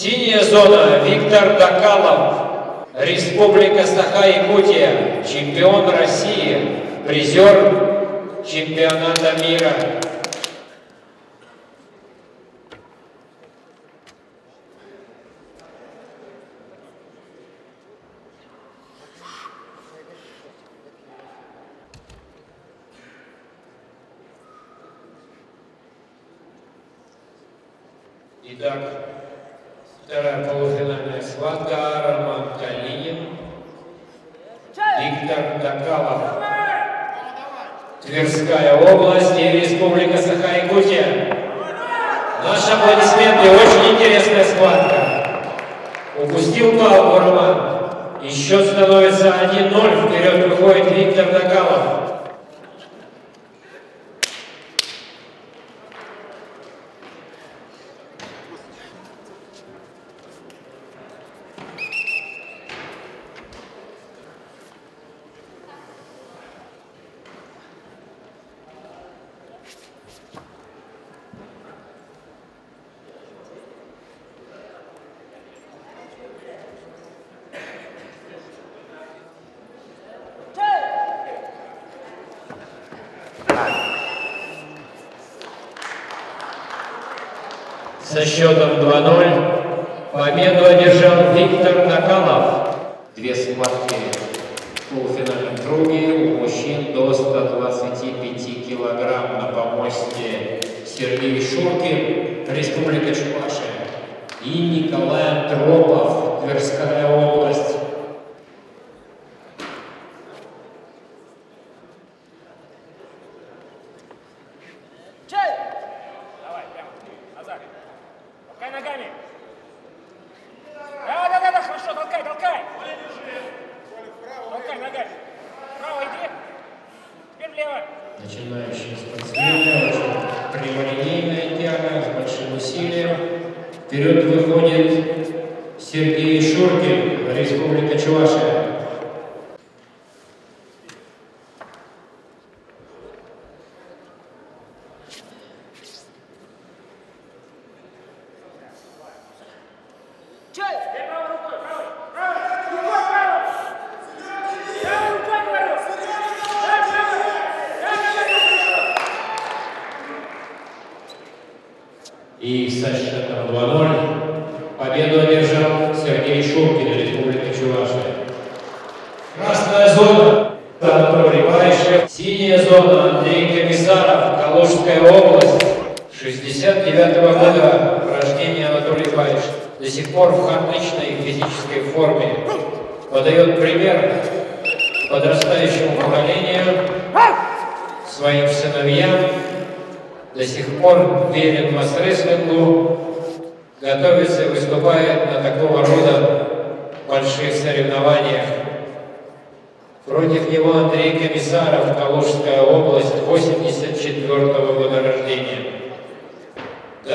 A: Синяя зона. Виктор Докалов. Республика Саха-Якутия. Чемпион России. Призер чемпионата мира. Итак, Вторая полуфинальная схватка. Роман Калинин. Виктор Докалов. Тверская область и Республика Саха-Якутия. Наши аплодисменты. Очень интересная схватка. Упустил палку Роман. Еще становится 1-0. Вперед выходит Виктор Докалов.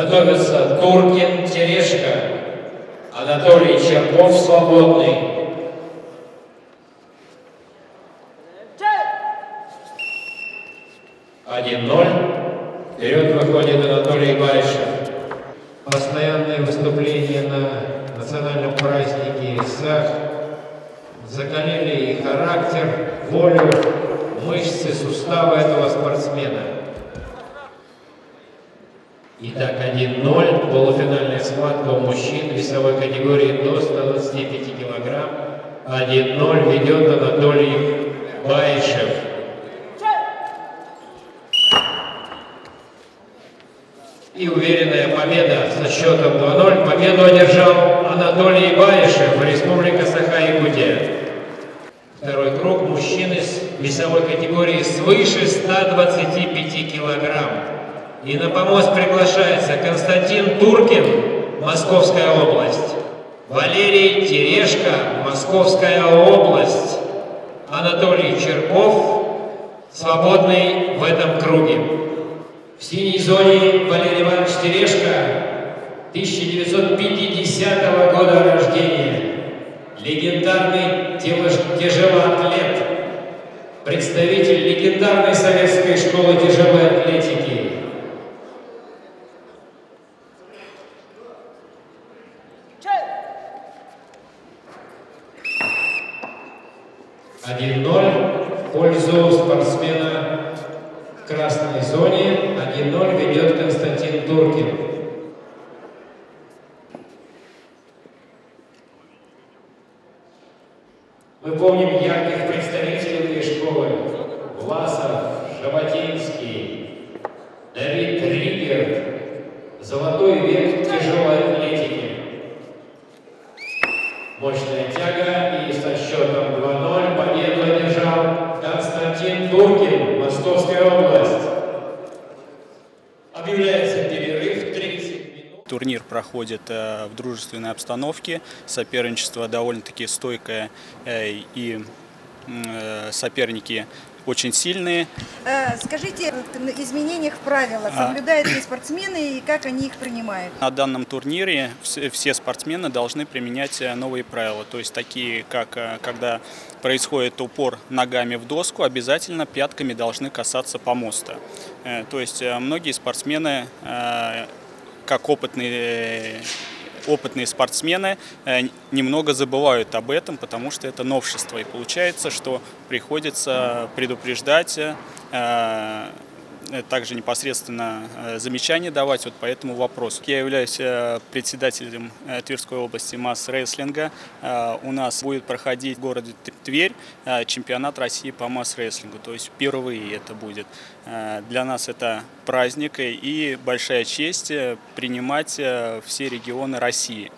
A: готовятся Туркин Терешко, Анатолий Черков Свободный,
G: обстановке, соперничество довольно-таки стойкое э, и э, соперники очень сильные.
H: Э, Скажите, в изменениях в правилах
G: А.
H: соблюдают ли спортсмены и как они их принимают?
G: На данном турнире вс- все спортсмены должны применять новые правила, то есть такие, как когда происходит упор ногами в доску, обязательно пятками должны касаться помоста. То есть многие спортсмены, как опытные опытные спортсмены э, немного забывают об этом, потому что это новшество. И получается, что приходится предупреждать, э, также непосредственно э, замечания давать вот по этому вопросу. Я являюсь э, председателем э, Тверской области масс-рестлинга. Э, У нас будет проходить в городе Тверь э, чемпионат России по масс-рестлингу, то есть впервые это будет. Э, Для нас это праздник и большая честь э, принимать э, все регионы России.